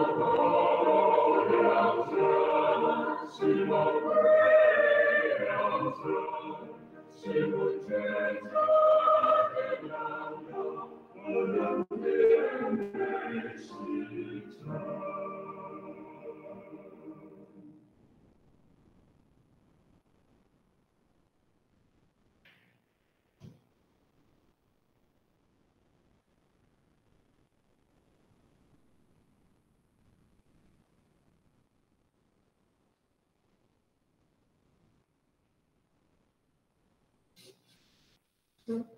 Oh, Hum.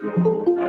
Nunca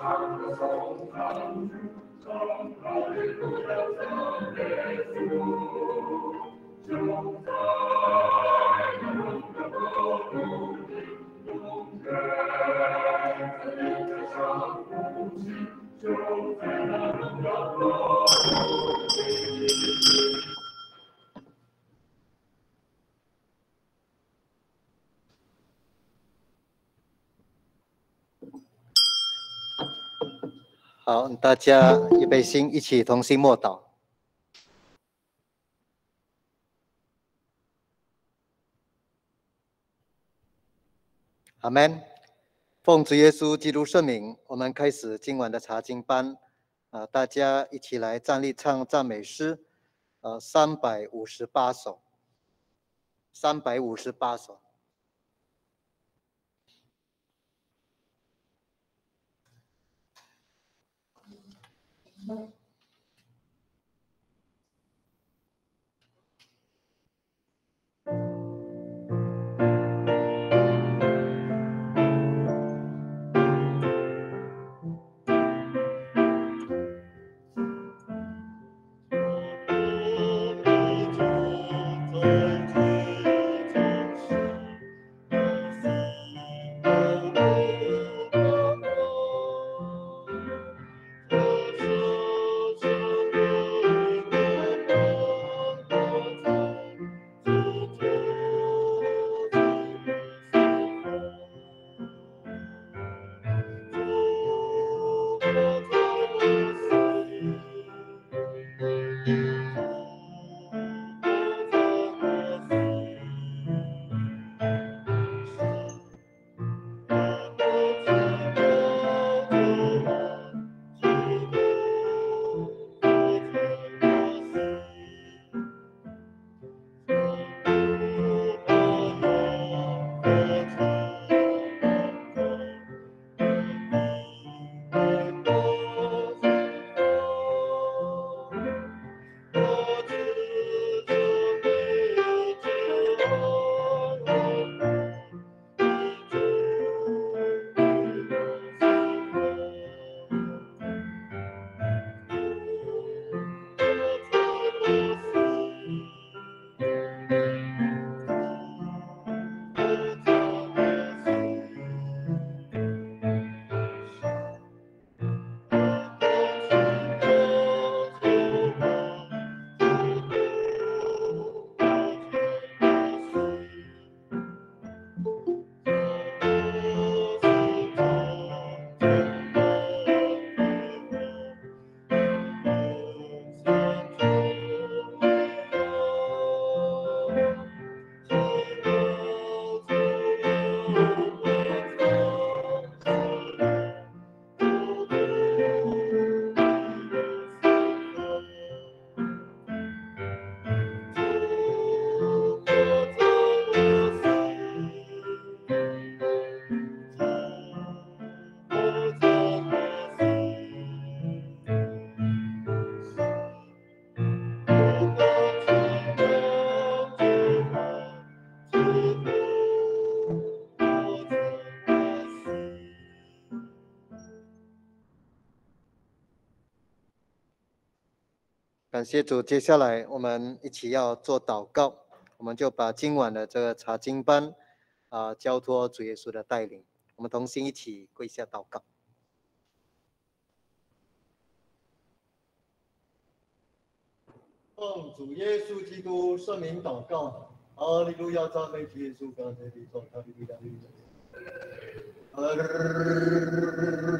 主好，大家预备心，一起同心默祷。阿门。奉主耶稣基督圣名，我们开始今晚的查经班。啊，大家一起来站立唱赞美诗。呃，三百五十八首。三百五十八首。Bye. 感谢主，接下来我们一起要做祷告，我们就把今晚的这个查经班啊交托主耶稣的带领，我们同心一起跪下祷告。奉主耶稣基督圣名祷告，哈利路亚！赞美主耶稣，感谢你，哈利路亚，哈利路亚。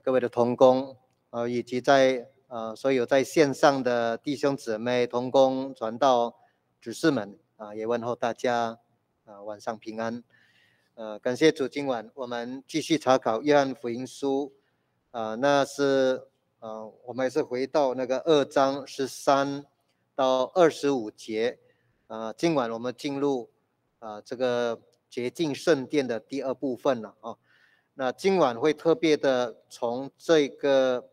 各位的同工呃，以及在呃所有在线上的弟兄姊妹、同工、传道、执事们啊，也问候大家啊晚上平安。呃，感谢主，今晚我们继续查考约翰福音书啊，那是呃我们也是回到那个二章十三到二十五节啊，今晚我们进入。啊，这个洁净圣殿的第二部分了啊。那今晚会特别的从这个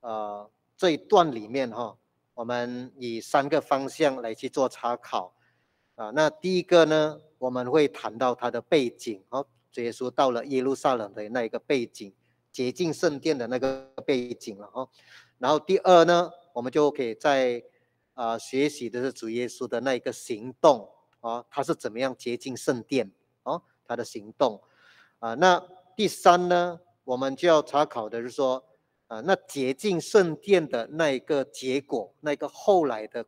呃这一段里面哈，我们以三个方向来去做查考啊。那第一个呢，我们会谈到它的背景哦，主耶稣到了耶路撒冷的那一个背景，洁净圣殿的那个背景了哦。然后第二呢，我们就可以在啊学习的是主耶稣的那一个行动啊，他是怎么样接近圣殿哦，他的行动啊。那第三呢，我们就要查考的是说啊，那洁净圣殿的那一个结果，那个后来的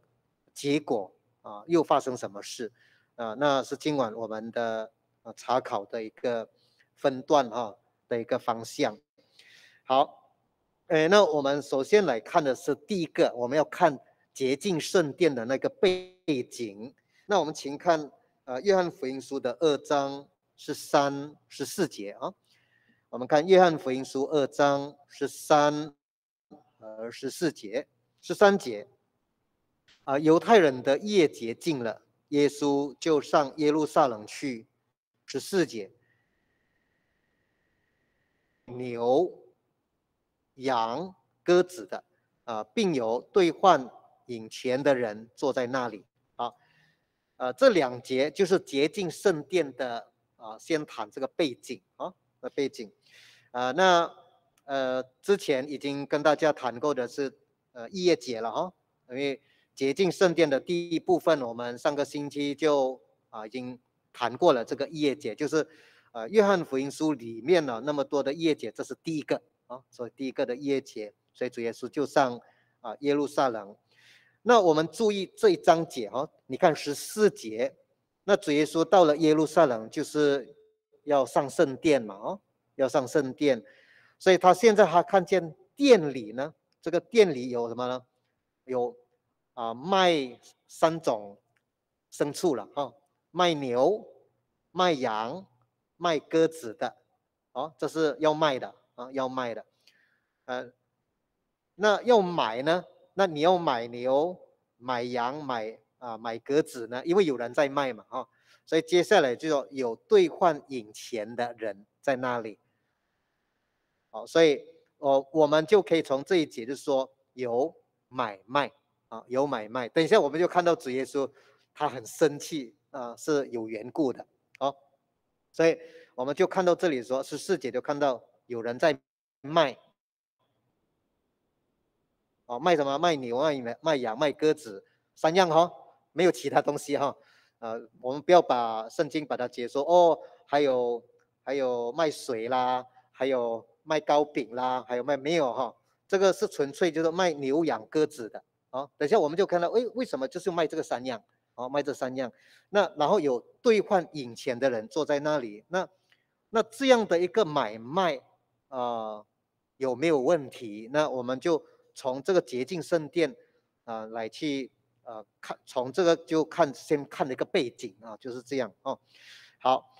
结果啊，又发生什么事啊？那是今晚我们的啊查考的一个分段哈的一个方向。好，哎，那我们首先来看的是第一个，我们要看洁净圣殿的那个背景。那我们请看，呃，约翰福音书的二章十三、十四节啊。我们看约翰福音书二章十三、呃十四节、十三节。啊，犹太人的夜节近了，耶稣就上耶路撒冷去。十四节，牛。羊鸽子的啊，并有兑换引钱的人坐在那里啊，呃，这两节就是洁净圣殿的啊，先谈这个背景啊的背景啊，那呃之前已经跟大家谈过的是呃异业节了哈，因为洁净圣殿的第一部分，我们上个星期就啊已经谈过了这个异业节，就是呃约翰福音书里面呢那么多的异业节，这是第一个。啊，所以第一个的耶节，所以主耶稣就上啊耶路撒冷。那我们注意这一章节哦，你看十四节，那主耶稣到了耶路撒冷，就是要上圣殿嘛，哦，要上圣殿，所以他现在他看见店里呢，这个店里有什么呢？有啊卖三种牲畜了哈，卖牛、卖羊、卖鸽子的，哦，这是要卖的。啊，要卖的，呃，那要买呢？那你要买牛、买羊、买啊买鸽子呢？因为有人在卖嘛，哈，所以接下来就说有兑换引钱的人在那里，好，所以我我们就可以从这一节就说有买卖啊，有买卖。等一下我们就看到主耶稣他很生气啊，是有缘故的，好，所以我们就看到这里说十四节就看到。有人在卖，哦，卖什么？卖牛、卖卖羊、卖鸽子，三样哈，没有其他东西哈。呃，我们不要把圣经把它解说哦，还有还有卖水啦，还有卖糕饼啦，还有卖没有哈？这个是纯粹就是卖牛、羊、鸽子的啊。等下我们就看到，哎，为什么就是卖这个三样？哦，卖这三样。那然后有兑换银钱的人坐在那里，那那这样的一个买卖。啊，有没有问题？那我们就从这个洁净圣殿啊来去呃看，从这个就看先看一个背景啊，就是这样哦。好，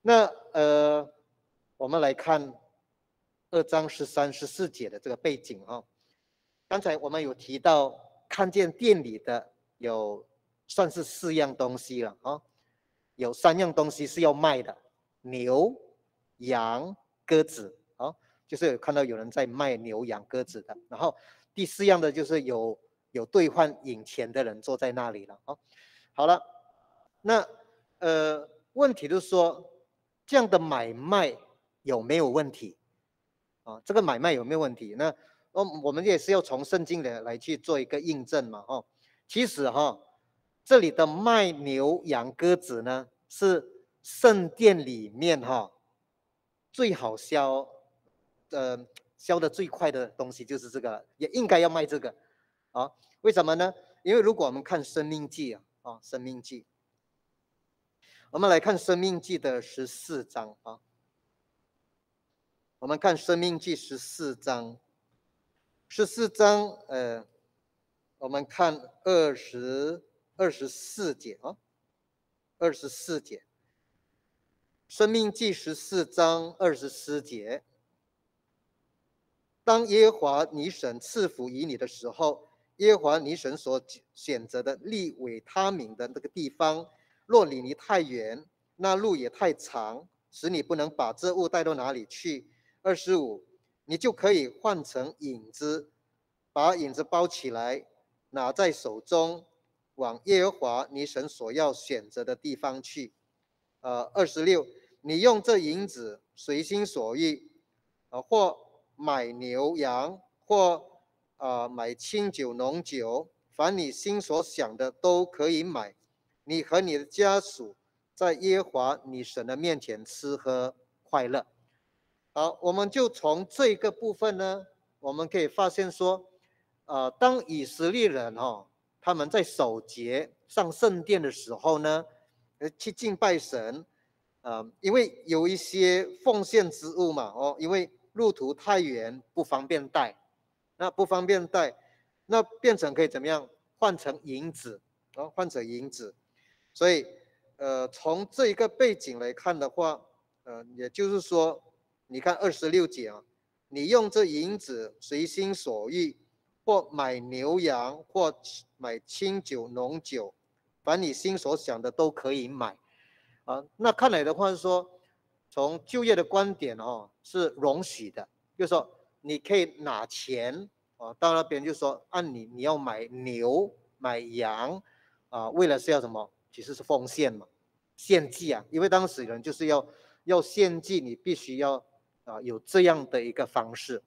那呃我们来看二章十三十四节的这个背景啊。刚才我们有提到，看见店里的有算是四样东西了啊，有三样东西是要卖的：牛、羊、鸽子。就是有看到有人在卖牛羊鸽子的，然后第四样的就是有有兑换引钱的人坐在那里了啊。好了，那呃问题就是说这样的买卖有没有问题啊？这个买卖有没有问题？那我我们也是要从圣经的来去做一个印证嘛哦。其实哈这里的卖牛羊鸽子呢是圣殿里面哈最好销。呃，销的最快的东西就是这个，也应该要卖这个，啊，为什么呢？因为如果我们看《生命记》啊，啊，《生命记》，我们来看《生命记》的十四章啊，我们看《生命记》十四章，十四章，呃，我们看二十二十四节啊，二十四节，《生命记》十四章二十四节。当耶和华你神赐福于你的时候，耶和华你神所选择的立为他名的那个地方，若离你太远，那路也太长，使你不能把这物带到哪里去。二十五，你就可以换成影子，把影子包起来，拿在手中，往耶和华你神所要选择的地方去。呃，二十六，你用这银子随心所欲，呃或。买牛羊或啊买清酒浓酒，凡你心所想的都可以买。你和你的家属在耶和华你神的面前吃喝快乐。好，我们就从这个部分呢，我们可以发现说，呃，当以色列人哈他们在守节上圣殿的时候呢，呃，去敬拜神。呃，因为有一些奉献之物嘛，哦，因为路途太远不方便带，那不方便带，那变成可以怎么样？换成银子，哦，换成银子，所以，呃，从这一个背景来看的话，呃，也就是说，你看二十六节啊，你用这银子随心所欲，或买牛羊，或买清酒浓酒，凡你心所想的都可以买。啊，那看来的话是说，从就业的观点哦，是容许的，就是说你可以拿钱啊到那边，就说按你你要买牛买羊啊，为了是要什么？其实是奉献嘛，献祭啊，因为当时人就是要要献祭，你必须要啊有这样的一个方式，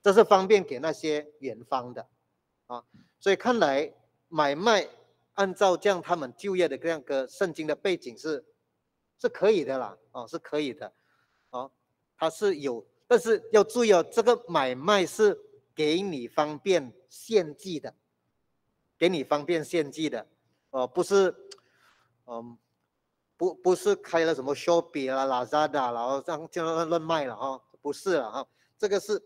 这是方便给那些远方的啊，所以看来买卖。按照这样他们就业的这样个圣经的背景是，是可以的啦，哦，是可以的，哦，它是有，但是要注意哦，这个买卖是给你方便献祭的，给你方便献祭的，哦，不是，嗯，不不是开了什么 Shopee 啦、Lazada，然后这样这样乱卖了哈，不是了哈，这个是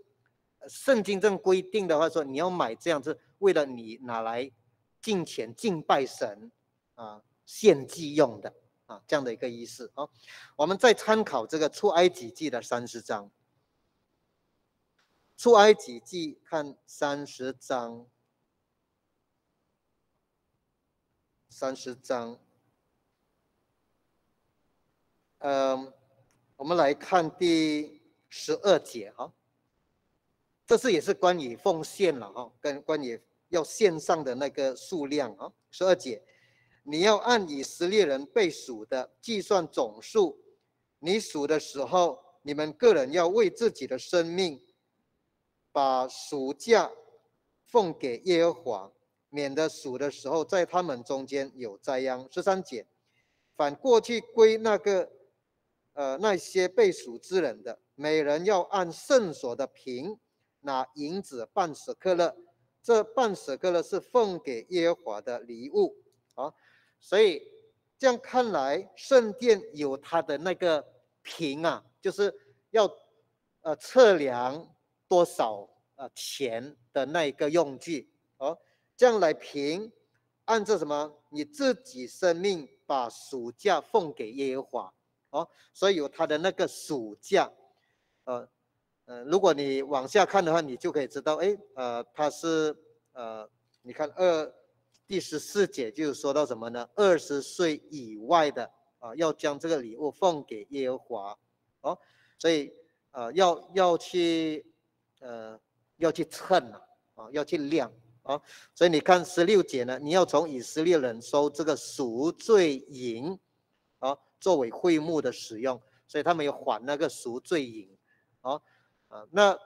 圣经正规定的话说，你要买这样子，为了你拿来。敬虔敬拜神啊，献祭用的啊，这样的一个仪式啊。我们再参考这个出埃及记的三十章。出埃及记看三十章，三十章。嗯，我们来看第十二节哈，这是也是关于奉献了哈，跟关于。要线上的那个数量啊，十二节，你要按以色列人被数的计算总数。你数的时候，你们个人要为自己的生命，把赎价奉给耶和华，免得数的时候在他们中间有灾殃。十三节，反过去归那个，呃，那些被数之人的，每人要按圣所的平拿银子半舍克勒。这半舍克勒是奉给耶和华的礼物啊，所以这样看来，圣殿有它的那个平啊，就是要呃测量多少呃钱的那一个用具哦，这样来平，按照什么你自己生命把暑假奉给耶和华哦，所以有它的那个暑假，呃。呃，如果你往下看的话，你就可以知道，哎，呃，他是，呃，你看二第十四节就说到什么呢？二十岁以外的啊，要将这个礼物奉给耶和华，哦，所以呃，要要去，呃，要去称啊，啊，要去量啊，所以你看十六节呢，你要从以色列人收这个赎罪银，啊，作为会幕的使用，所以他们要还那个赎罪银，哦。啊，那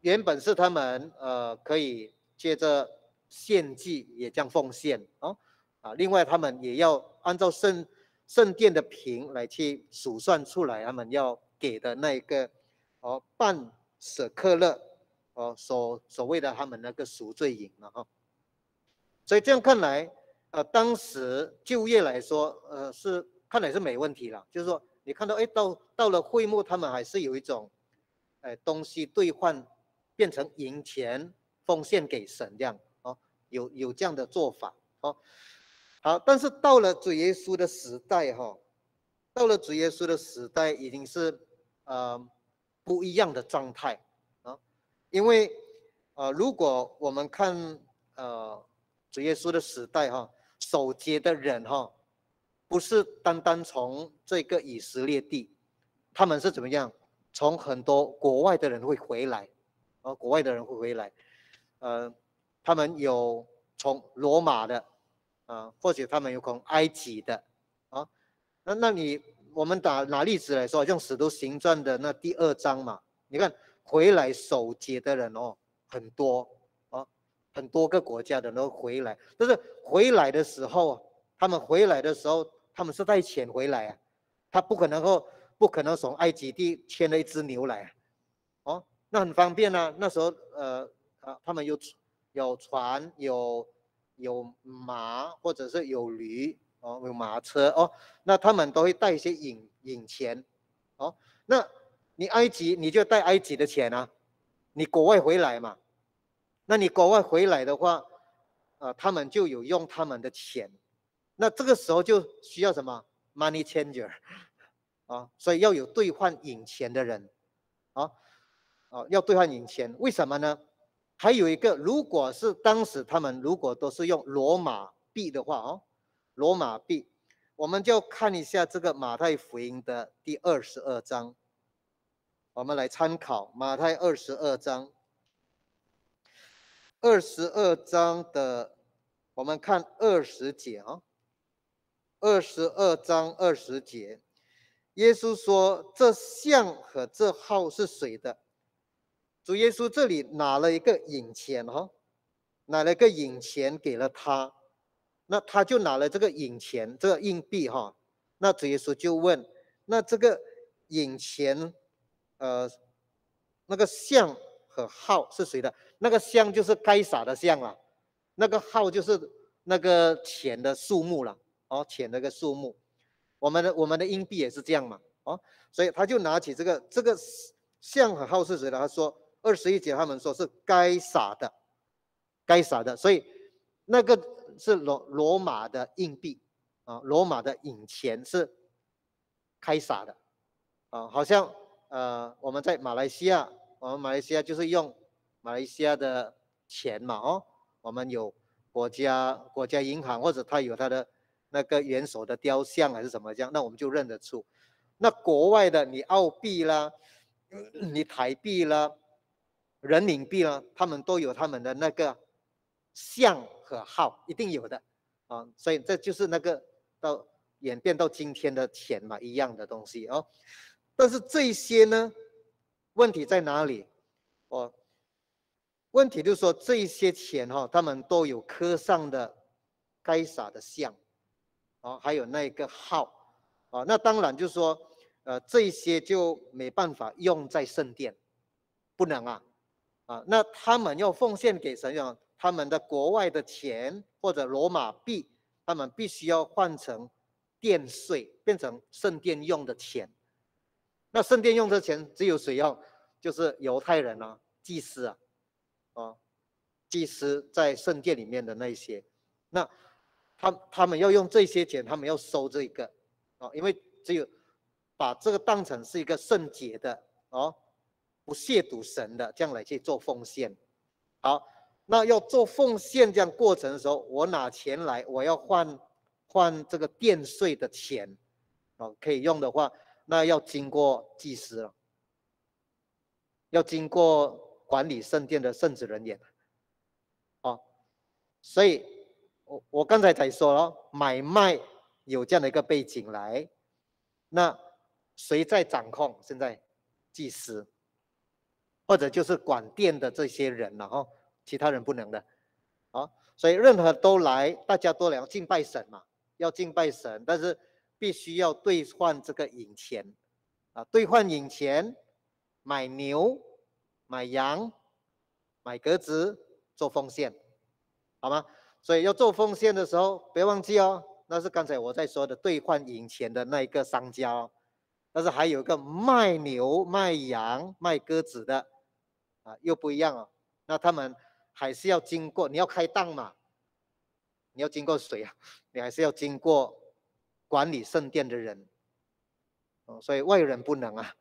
原本是他们呃可以借着献祭也将奉献哦啊，另外他们也要按照圣圣殿的平来去数算出来，他们要给的那一个哦半舍克勒哦所所谓的他们那个赎罪银了哈，所以这样看来呃当时就业来说呃是看来是没问题了，就是说你看到哎到到了会幕他们还是有一种。哎，东西兑换变成银钱奉献给神这样哦，有有这样的做法哦。好，但是到了主耶稣的时代哈，到了主耶稣的时代已经是呃不一样的状态啊，因为呃如果我们看呃主耶稣的时代哈，守节的人哈，不是单单从这个以色列地，他们是怎么样？从很多国外的人会回来，啊，国外的人会回来，呃，他们有从罗马的，啊，或许他们有从埃及的，啊，那那你我们打拿例子来说，用《使徒行传》的那第二章嘛，你看回来守节的人哦很多，啊很多个国家的人都回来，但是回来的时候，他们回来的时候，他们是带钱回来啊，他不可能够不可能从埃及地牵了一只牛来，哦，那很方便啊。那时候呃啊，他们有有船有有马或者是有驴哦，有马车哦，那他们都会带一些引引钱，哦，那你埃及你就带埃及的钱啊，你国外回来嘛。那你国外回来的话，呃，他们就有用他们的钱，那这个时候就需要什么 money changer，啊，所以要有兑换银钱的人，啊，啊，要兑换银钱，为什么呢？还有一个，如果是当时他们如果都是用罗马币的话，哦，罗马币，我们就看一下这个马太福音的第二十二章，我们来参考马太二十二章。二十二章的，我们看二十节啊。二十二章二十节，耶稣说：“这像和这号是谁的？”主耶稣这里拿了一个银钱哈，拿了一个银钱给了他，那他就拿了这个银钱，这个硬币哈。那主耶稣就问：“那这个银钱，呃，那个像和号是谁的？”那个像就是该撒的像了，那个号就是那个钱的数目了，哦，钱那个数目，我们的我们的硬币也是这样嘛，哦，所以他就拿起这个这个像和号是谁的？他说二十一节他们说是该撒的，该撒的，所以那个是罗罗马的硬币啊，罗马的银钱是开撒的，啊，好像呃我们在马来西亚，我们马来西亚就是用。马来西亚的钱嘛，哦，我们有国家国家银行，或者他有他的那个元首的雕像还是什么这样，那我们就认得出。那国外的你澳币啦，你台币啦，人民币啦，他们都有他们的那个像和号，一定有的啊。所以这就是那个到演变到今天的钱嘛，一样的东西哦。但是这些呢，问题在哪里？哦。问题就是说，这些钱哈，他们都有刻上的该撒的像，啊，还有那个号，啊，那当然就是说，呃，这些就没办法用在圣殿，不能啊，啊，那他们要奉献给神用，他们的国外的钱或者罗马币，他们必须要换成殿税，变成圣殿用的钱。那圣殿用的钱只有谁要？就是犹太人啊，祭司啊。啊，祭司在圣殿里面的那些，那他他们要用这些钱，他们要收这个，啊，因为只有把这个当成是一个圣洁的，哦，不亵渎神的，这样来去做奉献。好，那要做奉献这样过程的时候，我拿钱来，我要换换这个电税的钱，哦，可以用的话，那要经过祭司了，要经过。管理圣殿的圣职人员，哦，所以我我刚才才说了，买卖有这样的一个背景来，那谁在掌控？现在祭司，或者就是管殿的这些人了哈，其他人不能的，啊，所以任何都来，大家都来敬拜神嘛，要敬拜神，但是必须要兑换这个银钱，啊，兑换银钱买牛。买羊、买鸽子做奉献，好吗？所以要做奉献的时候，别忘记哦，那是刚才我在说的兑换银钱的那一个商家。但是还有一个卖牛、卖羊、卖鸽子的，啊，又不一样哦。那他们还是要经过，你要开档嘛，你要经过谁啊？你还是要经过管理圣殿的人，哦，所以外人不能啊。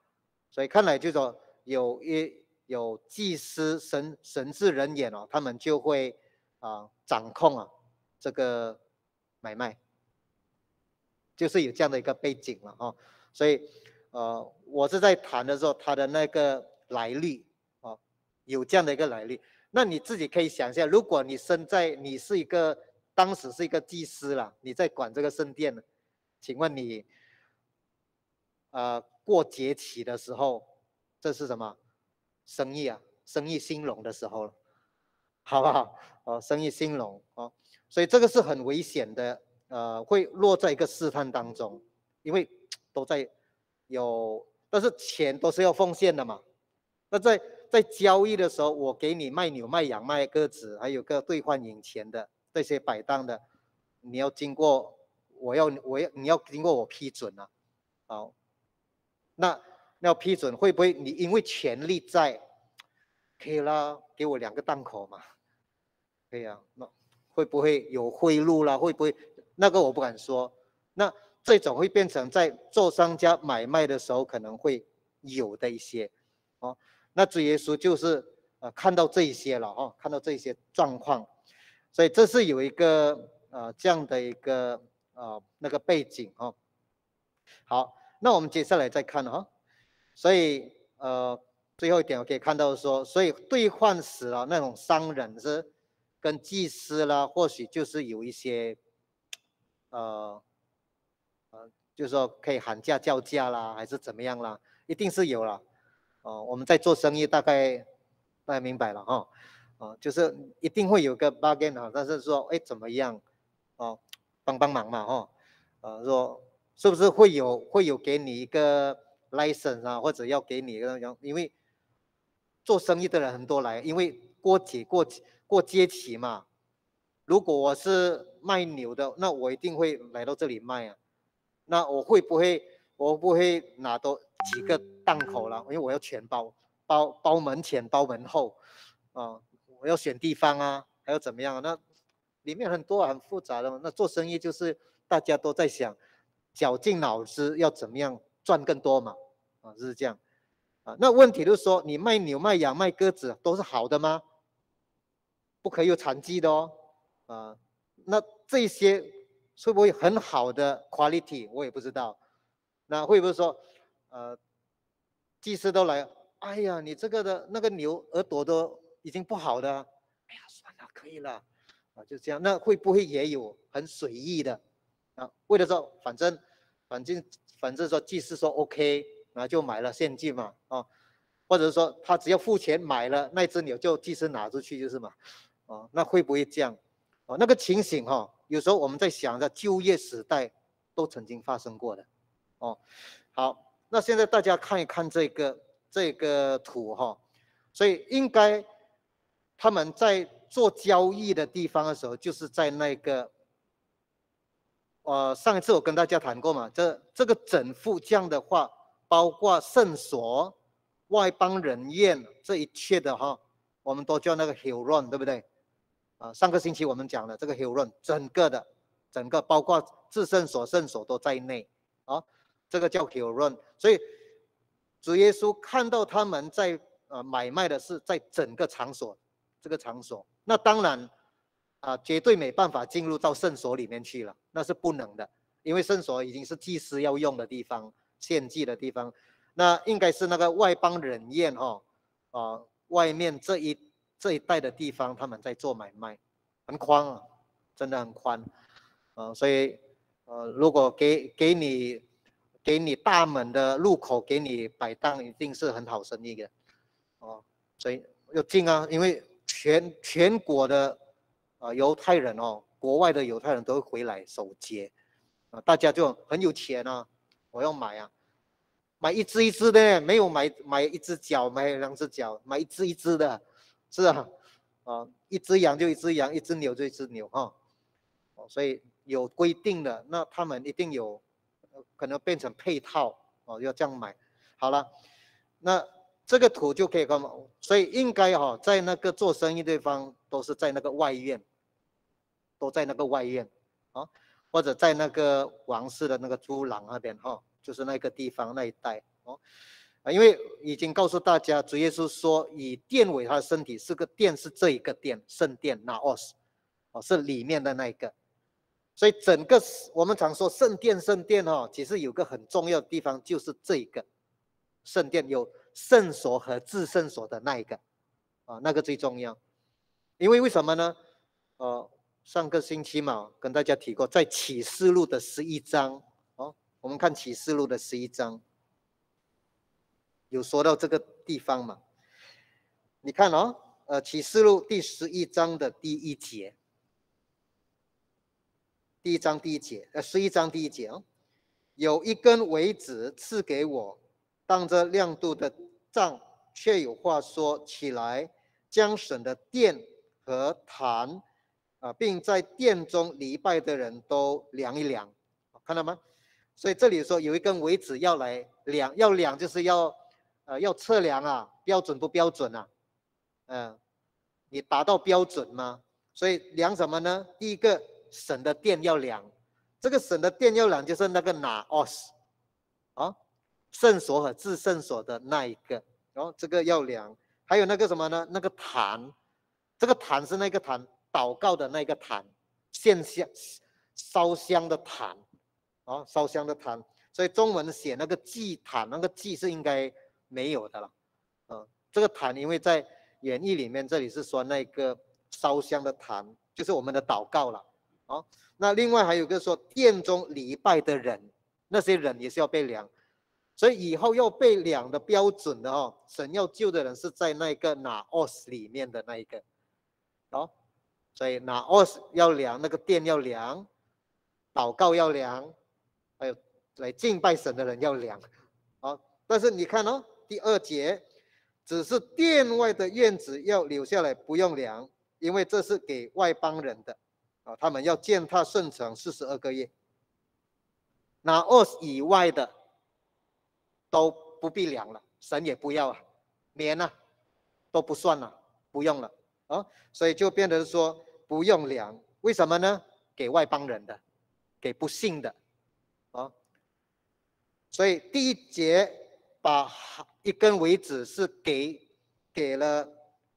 所以看来就说有一。有祭司、神神职人员哦，他们就会啊掌控啊这个买卖，就是有这样的一个背景了啊。所以呃，我是在谈的时候，他的那个来历啊，有这样的一个来历。那你自己可以想一下，如果你身在，你是一个当时是一个祭司了，你在管这个圣殿，请问你呃过节期的时候，这是什么？生意啊，生意兴隆的时候了，好不好？哦，生意兴隆哦，所以这个是很危险的，呃，会落在一个试探当中，因为都在有，但是钱都是要奉献的嘛。那在在交易的时候，我给你卖牛、卖羊、卖鸽子，还有个兑换银钱的这些摆档的，你要经过，我要我要你要经过我批准啊。好，那要批准会不会你因为权力在，可以啦，给我两个档口嘛。可以啊，那会不会有贿赂啦？会不会那个我不敢说。那这种会变成在做商家买卖的时候可能会有的一些哦。那主耶稣就是呃看到这一些了哦，看到这些状况，所以这是有一个呃这样的一个呃那个背景哦。好，那我们接下来再看哈。所以呃最后一点我可以看到说，所以兑换时啊那种商人是。跟祭司啦，或许就是有一些，呃，呃，就是说可以喊价叫价啦，还是怎么样啦，一定是有了。哦，我们在做生意，大概大家明白了哈。哦，就是一定会有个 bargain 啊，但是说，哎，怎么样？哦，帮帮忙嘛，哈。呃，说是不是会有会有给你一个 license 啊，或者要给你一个，因为做生意的人很多来，因为过节过。过节期嘛，如果我是卖牛的，那我一定会来到这里卖啊。那我会不会，我不会拿多几个档口了？因为我要全包，包包门前，包门后，啊，我要选地方啊，还要怎么样？那里面很多很复杂的。那做生意就是大家都在想，绞尽脑汁要怎么样赚更多嘛，啊，就是这样。啊，那问题就是说，你卖牛、卖羊、卖鸽子都是好的吗？不可以有残疾的哦，啊，那这些会不会很好的 quality？我也不知道。那会不会说，呃，技师都来，哎呀，你这个的那个牛耳朵都已经不好的，哎呀，算了，可以了，啊，就这样。那会不会也有很随意的？啊，为了说，反正，反正，反正说技师说 OK，那就买了现金嘛，啊，或者说他只要付钱买了那只牛，就即时拿出去就是嘛。哦，那会不会这样？哦，那个情形哈，有时候我们在想着就业时代都曾经发生过的。哦，好，那现在大家看一看这个这个图哈，所以应该他们在做交易的地方的时候，就是在那个，呃，上一次我跟大家谈过嘛，这这个整副这样的话，包括圣所、外邦人宴这一切的哈，我们都叫那个 hill run，对不对？啊，上个星期我们讲了这个 Hill Run，整个的，整个包括自圣所、圣所都在内，啊，这个叫 Hill Run。所以主耶稣看到他们在呃买卖的是在整个场所，这个场所，那当然啊，绝对没办法进入到圣所里面去了，那是不能的，因为圣所已经是祭司要用的地方，献祭的地方，那应该是那个外邦人宴哈，啊，外面这一。这一带的地方，他们在做买卖，很宽啊，真的很宽，呃，所以，呃，如果给给你，给你大门的入口给你摆档，一定是很好生意的，哦，所以要进啊，因为全全国的，啊，犹太人哦，国外的犹太人都会回来守节，啊，大家就很有钱啊，我要买啊，买一只一只的，没有买买一只脚，买两只脚，买一只一只的。是啊，啊，一只羊就一只羊，一只牛就一只牛哈，哦，所以有规定的，那他们一定有，可能变成配套哦，要这样买。好了，那这个图就可以干嘛？所以应该哈，在那个做生意对方都是在那个外院，都在那个外院啊，或者在那个王室的那个猪廊那边哈，就是那个地方那一带哦。啊，因为已经告诉大家，主耶稣说以殿为他的身体，是个殿，是这一个殿，圣殿那 o s 哦，是里面的那一个。所以整个我们常说圣殿，圣殿哦，其实有个很重要的地方，就是这一个圣殿有圣所和至圣所的那一个，啊，那个最重要。因为为什么呢？呃，上个星期嘛，跟大家提过，在启示录的十一章，哦，我们看启示录的十一章。有说到这个地方嘛？你看哦，呃启示录第十一章的第一节，第一章第一节，呃十一章第一节哦，有一根苇子赐给我，当着亮度的杖，却有话说起来，将神的殿和坛，啊，并在殿中礼拜的人都量一量，看到吗？所以这里说有一根苇子要来量，要量就是要，呃，要测量啊，标准不标准啊？嗯，你达到标准吗？所以量什么呢？第一个，省的殿要量，这个省的殿要量就是那个拿 os，，啊，圣所和至圣所的那一个，然后这个要量，还有那个什么呢？那个坛，这个坛是那个坛，祷告的那个坛，献香烧香的坛。啊，烧香的坛，所以中文写那个祭坛，那个祭是应该没有的了。嗯，这个坛，因为在演义里面，这里是说那个烧香的坛，就是我们的祷告了。啊，那另外还有个说殿中礼拜的人，那些人也是要被量，所以以后要被量的标准的哦，神要救的人是在那个拿奥斯里面的那一个。哦，所以拿二十要量，那个殿要量，祷告要量。还有来敬拜神的人要量，啊，但是你看哦，第二节只是殿外的院子要留下来，不用量，因为这是给外邦人的，啊，他们要践踏圣城四十二个月。那二十以外的都不必量了，神也不要啊，免了，都不算了，不用了，啊，所以就变得说不用量，为什么呢？给外邦人的，给不信的。啊，所以第一节把一根苇子是给给了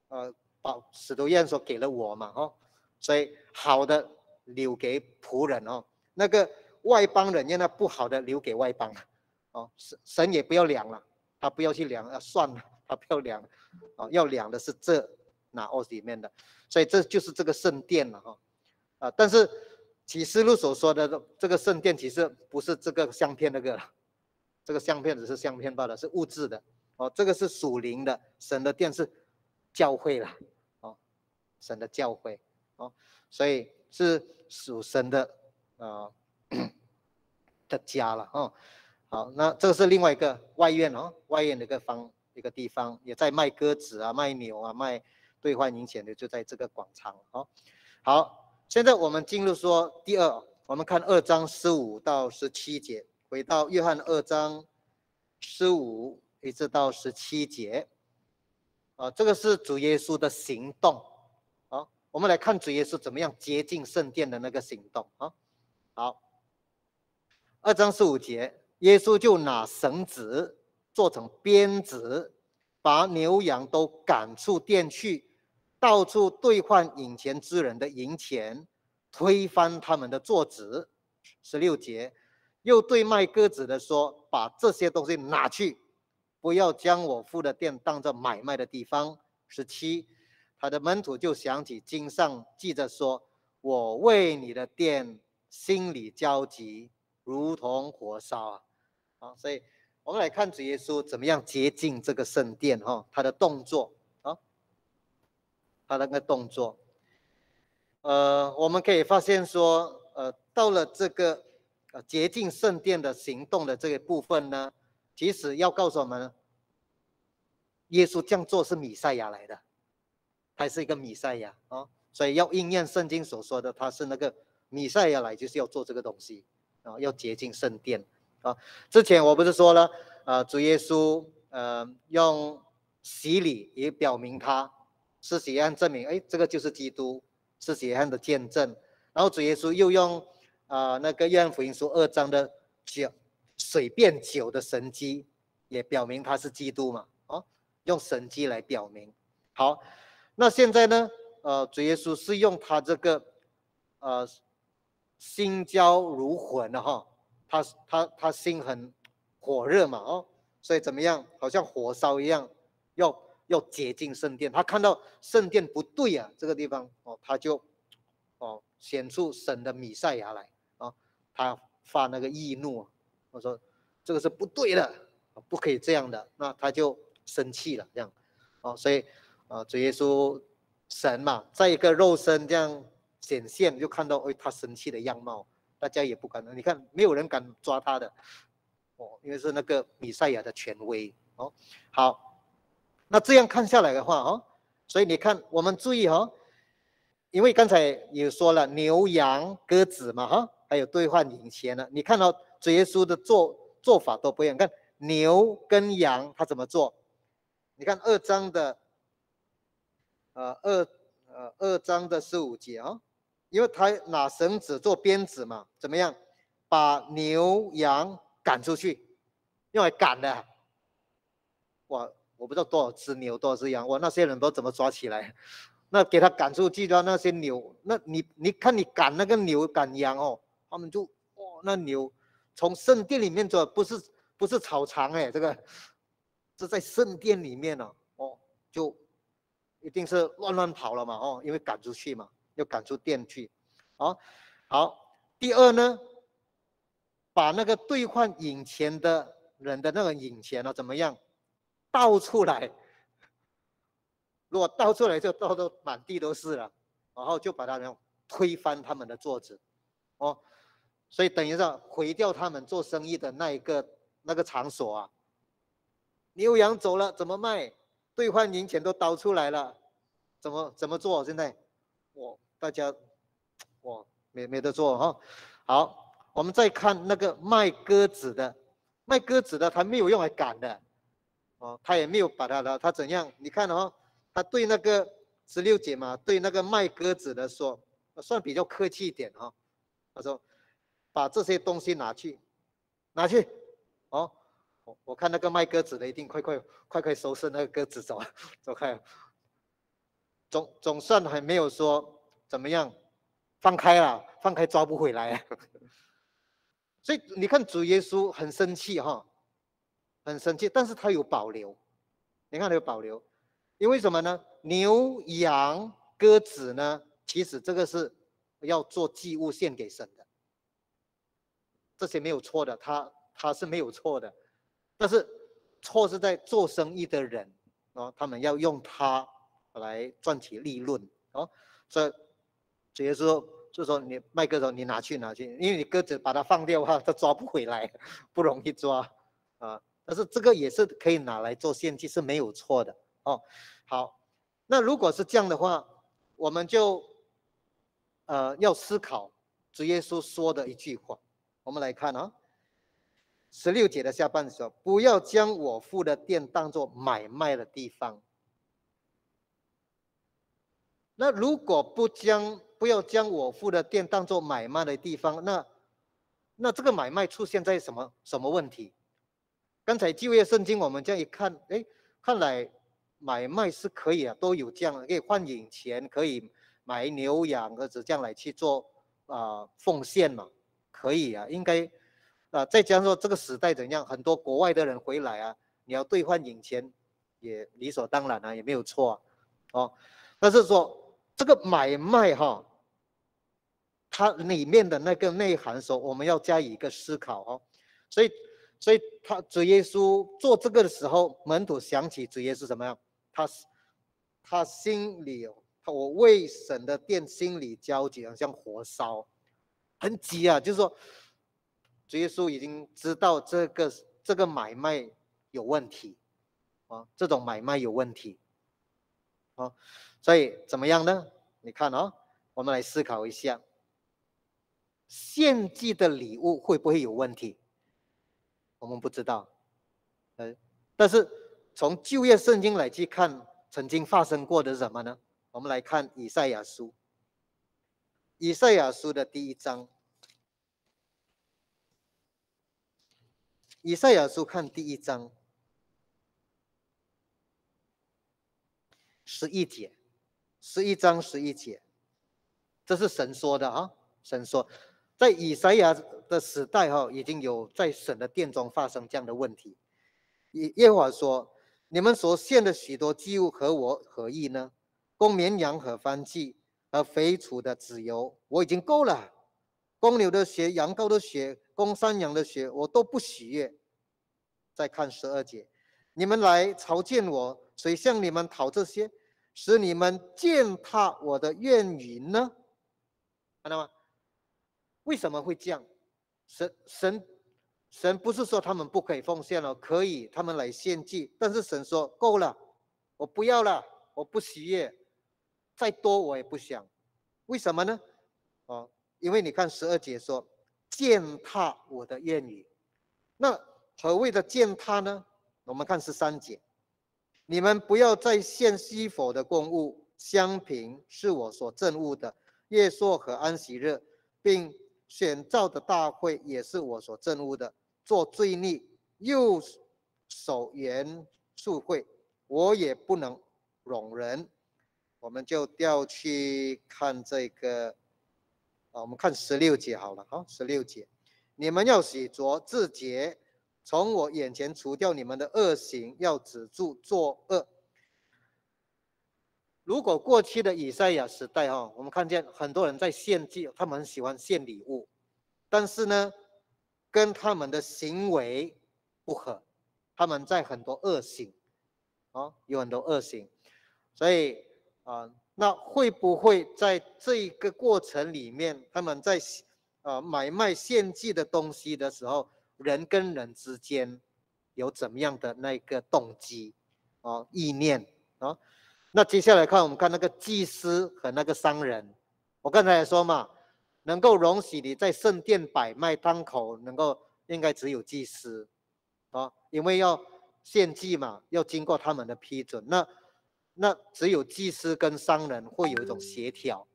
呃，把使徒约说给了我嘛，哦，所以好的留给仆人哦，那个外邦人让那不好的留给外邦，哦，神神也不要量了，他不要去量，啊，算了，他不要量，哦，要量的是这那奥里面的，所以这就是这个圣殿了哈，啊，但是。启示录所说的这个圣殿，其实不是这个相片那个，这个相片只是相片罢了，是物质的哦。这个是属灵的，神的殿是教会了哦，神的教会哦，所以是属神的啊 的家了哦。好，那这个是另外一个外院哦，外院的一个方一个地方，也在卖鸽子啊、卖牛啊、卖兑换银钱的，就在这个广场哦。好。现在我们进入说第二，我们看二章十五到十七节，回到约翰二章十五一直到十七节，啊，这个是主耶稣的行动，啊，我们来看主耶稣怎么样接近圣殿的那个行动啊。好，二章十五节，耶稣就拿绳子做成鞭子，把牛羊都赶出殿去。到处兑换引钱之人的银钱，推翻他们的坐子。十六节，又对卖鸽子的说：“把这些东西拿去，不要将我父的店当做买卖的地方。”十七，他的门徒就想起经上记着说：“我为你的店心里焦急，如同火烧。”啊，好，所以我们来看主耶稣怎么样接近这个圣殿哈，他的动作。他那个动作，呃，我们可以发现说，呃，到了这个呃洁净圣殿的行动的这个部分呢，其实要告诉我们，耶稣这样做是米赛亚来的，他是一个米赛亚啊，所以要应验圣经所说的，他是那个米赛亚来，就是要做这个东西啊，要洁净圣殿啊。之前我不是说了，呃，主耶稣呃用洗礼也表明他。是血案证明，哎，这个就是基督，是血案的见证。然后主耶稣又用啊那个约翰福音书二章的酒水变酒的神迹，也表明他是基督嘛，哦，用神迹来表明。好，那现在呢，呃，主耶稣是用他这个呃心焦如魂的哈，他他他心很火热嘛，哦，所以怎么样，好像火烧一样，要。要洁净圣殿，他看到圣殿不对啊，这个地方哦，他就哦显出神的米赛亚来啊，他发那个易怒，我说这个是不对的，不可以这样的，那他就生气了，这样哦，所以啊，主耶稣神嘛，在一个肉身这样显现，就看到哎他生气的样貌，大家也不敢，你看没有人敢抓他的，哦，因为是那个米赛亚的权威哦。好，那这样看下来的话哦，所以你看我们注意哈，因为刚才也说了牛羊鸽子嘛哈，还有兑换银钱呢，你看到主耶稣的做做法都不一样，看牛跟羊他怎么做？你看二章的。呃，二呃二章的十五节啊，因为他拿绳子做鞭子嘛，怎么样，把牛羊赶出去，用来赶的。哇，我不知道多少只牛，多少只羊，哇，那些人都怎么抓起来？那给他赶出去的那些牛，那你你看你赶那个牛赶羊哦，他们就哇，那牛从圣殿里面走，不是不是草场哎，这个是在圣殿里面呢，哦，就。一定是乱乱跑了嘛？哦，因为赶出去嘛，要赶出店去。好，好。第二呢，把那个兑换银钱的人的那个银钱呢，怎么样倒出来？如果倒出来，就倒的满地都是了。然后就把他们推翻他们的桌子，哦，所以等于是毁掉他们做生意的那一个那个场所啊。牛羊走了，怎么卖？兑换银钱都倒出来了，怎么怎么做？现在，我大家，我没没得做哈。好，我们再看那个卖鸽子的，卖鸽子的他没有用来赶的，哦，他也没有把他的他怎样？你看哦，他对那个十六姐嘛，对那个卖鸽子的说，算比较客气一点哈。他说，把这些东西拿去，拿去，哦。我看那个卖鸽子的一定快快快快收拾那个鸽子走 走开，总总算还没有说怎么样放开了，放开抓不回来，所以你看主耶稣很生气哈，很生气，但是他有保留，你看他有保留，因为什么呢？牛羊鸽子呢，其实这个是要做祭物献给神的，这些没有错的，他他是没有错的。但是错是在做生意的人哦，他们要用它来赚取利润哦，所以直接说就说你卖鸽子，你拿去拿去，因为你鸽子把它放掉的话，它抓不回来，不容易抓啊。但是这个也是可以拿来做献祭，是没有错的哦。好，那如果是这样的话，我们就呃要思考主耶稣说的一句话，我们来看啊。十六节的下半说：“不要将我父的店当做买卖的地方。”那如果不将不要将我父的店当做买卖的地方，那那这个买卖出现在什么什么问题？刚才就业圣经我们这样一看，哎，看来买卖是可以啊，都有这样可以换银钱，可以买牛羊或者这样来去做啊奉献嘛，可以啊，应该。啊，再加上说这个时代怎样，很多国外的人回来啊，你要兑换银钱，也理所当然啊，也没有错啊，哦。但是说这个买卖哈，它里面的那个内涵说，我们要加以一个思考哦。所以，所以他主耶稣做这个的时候，门徒想起主耶稣怎么样？他是他心里，他我为神的殿心里焦急，好像火烧，很急啊，就是说。主耶稣已经知道这个这个买卖有问题，啊，这种买卖有问题，啊，所以怎么样呢？你看啊，我们来思考一下，献祭的礼物会不会有问题？我们不知道，呃，但是从旧约圣经来去看，曾经发生过的是什么呢？我们来看以赛亚书，以赛亚书的第一章。以赛亚书看第一章，十一节，十一章十一节，这是神说的啊！神说，在以赛亚的时代哈，已经有在神的殿中发生这样的问题。耶耶和华说：“你们所献的许多祭物和我何意呢？公绵羊和番祭和肥畜的脂油，我已经够了。公牛的血、羊羔的血。”公山羊的血，我都不喜悦。再看十二节，你们来朝见我，谁向你们讨这些？使你们践踏我的愿语呢？看到吗？为什么会这样？神神神不是说他们不可以奉献了，可以他们来献祭，但是神说够了，我不要了，我不喜悦，再多我也不想。为什么呢？哦，因为你看十二节说践踏我的愿语，那所谓的践踏呢？我们看十三节。你们不要再献西佛的供物，香瓶是我所憎恶的，耶朔和安息日，并选召的大会也是我所憎恶的。做罪孽又守元素会，我也不能容忍。我们就调去看这个，啊，我们看十六节好了，好，十六节，你们要洗濯自洁。从我眼前除掉你们的恶行，要止住作恶。如果过去的以赛亚时代哈，我们看见很多人在献祭，他们喜欢献礼物，但是呢，跟他们的行为不合，他们在很多恶行，啊，有很多恶行，所以啊，那会不会在这一个过程里面，他们在啊买卖献祭的东西的时候？人跟人之间有怎么样的那个动机啊、意念啊？那接下来看，我们看那个祭司和那个商人。我刚才也说嘛，能够容许你在圣殿摆卖当口，能够应该只有祭司啊，因为要献祭嘛，要经过他们的批准。那那只有祭司跟商人会有一种协调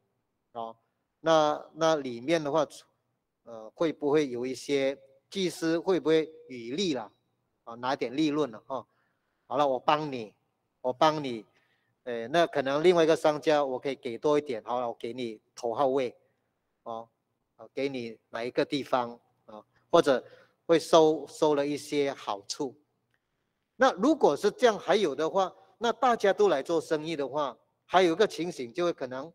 啊。那那里面的话，呃，会不会有一些？祭司会不会与利了？啊，拿点利润了哈。好了，我帮你，我帮你，呃，那可能另外一个商家我可以给多一点，好了，我给你头号位，哦，给你哪一个地方啊？或者会收收了一些好处。那如果是这样，还有的话，那大家都来做生意的话，还有一个情形就会可能，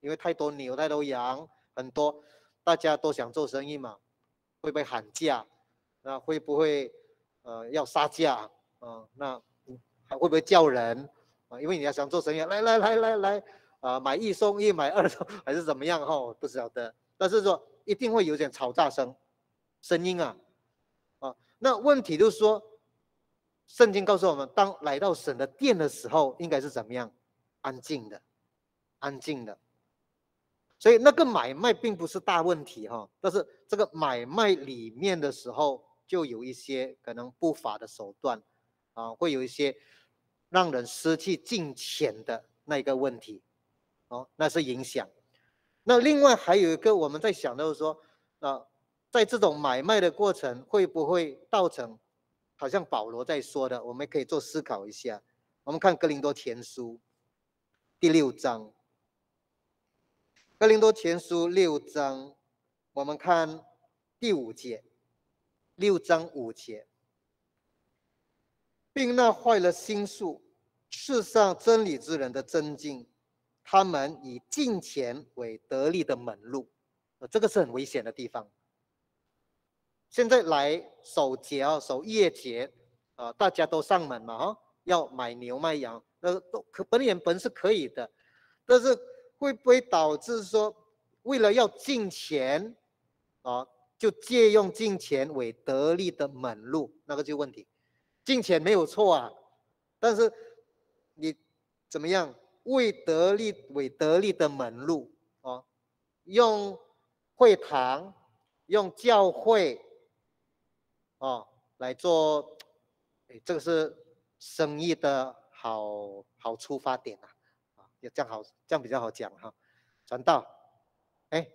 因为太多牛太多羊，很多大家都想做生意嘛。会不会喊价？那会不会呃要杀价？啊，那还会不会叫人？啊，因为你要想做生意，来来来来来，啊，买一送一，买二送 还是怎么样？哈，不晓得。但是说一定会有点吵杂声，声音啊，啊，那问题就是说，圣经告诉我们，当来到神的殿的时候，应该是怎么样？安静的，安静的。所以那个买卖并不是大问题哈，但是这个买卖里面的时候就有一些可能不法的手段，啊，会有一些让人失去金钱的那个问题，哦，那是影响。那另外还有一个我们在想到说，啊，在这种买卖的过程会不会造成，好像保罗在说的，我们可以做思考一下。我们看哥林多前书第六章。哥林多前书六章，我们看第五节，六章五节，并那坏了心术、世上真理之人的真经，他们以金钱为得利的门路，呃，这个是很危险的地方。现在来守节啊，守夜节啊，大家都上门嘛，哈，要买牛卖羊，那都可本原本是可以的，但是。会不会导致说，为了要进钱，啊，就借用金钱为得利的门路？那个就问题，金钱没有错啊，但是你怎么样为得利为得利的门路啊？用会堂，用教会，啊，来做，哎，这个是生意的好好出发点啊。也这样好，这样比较好讲哈。传道，哎，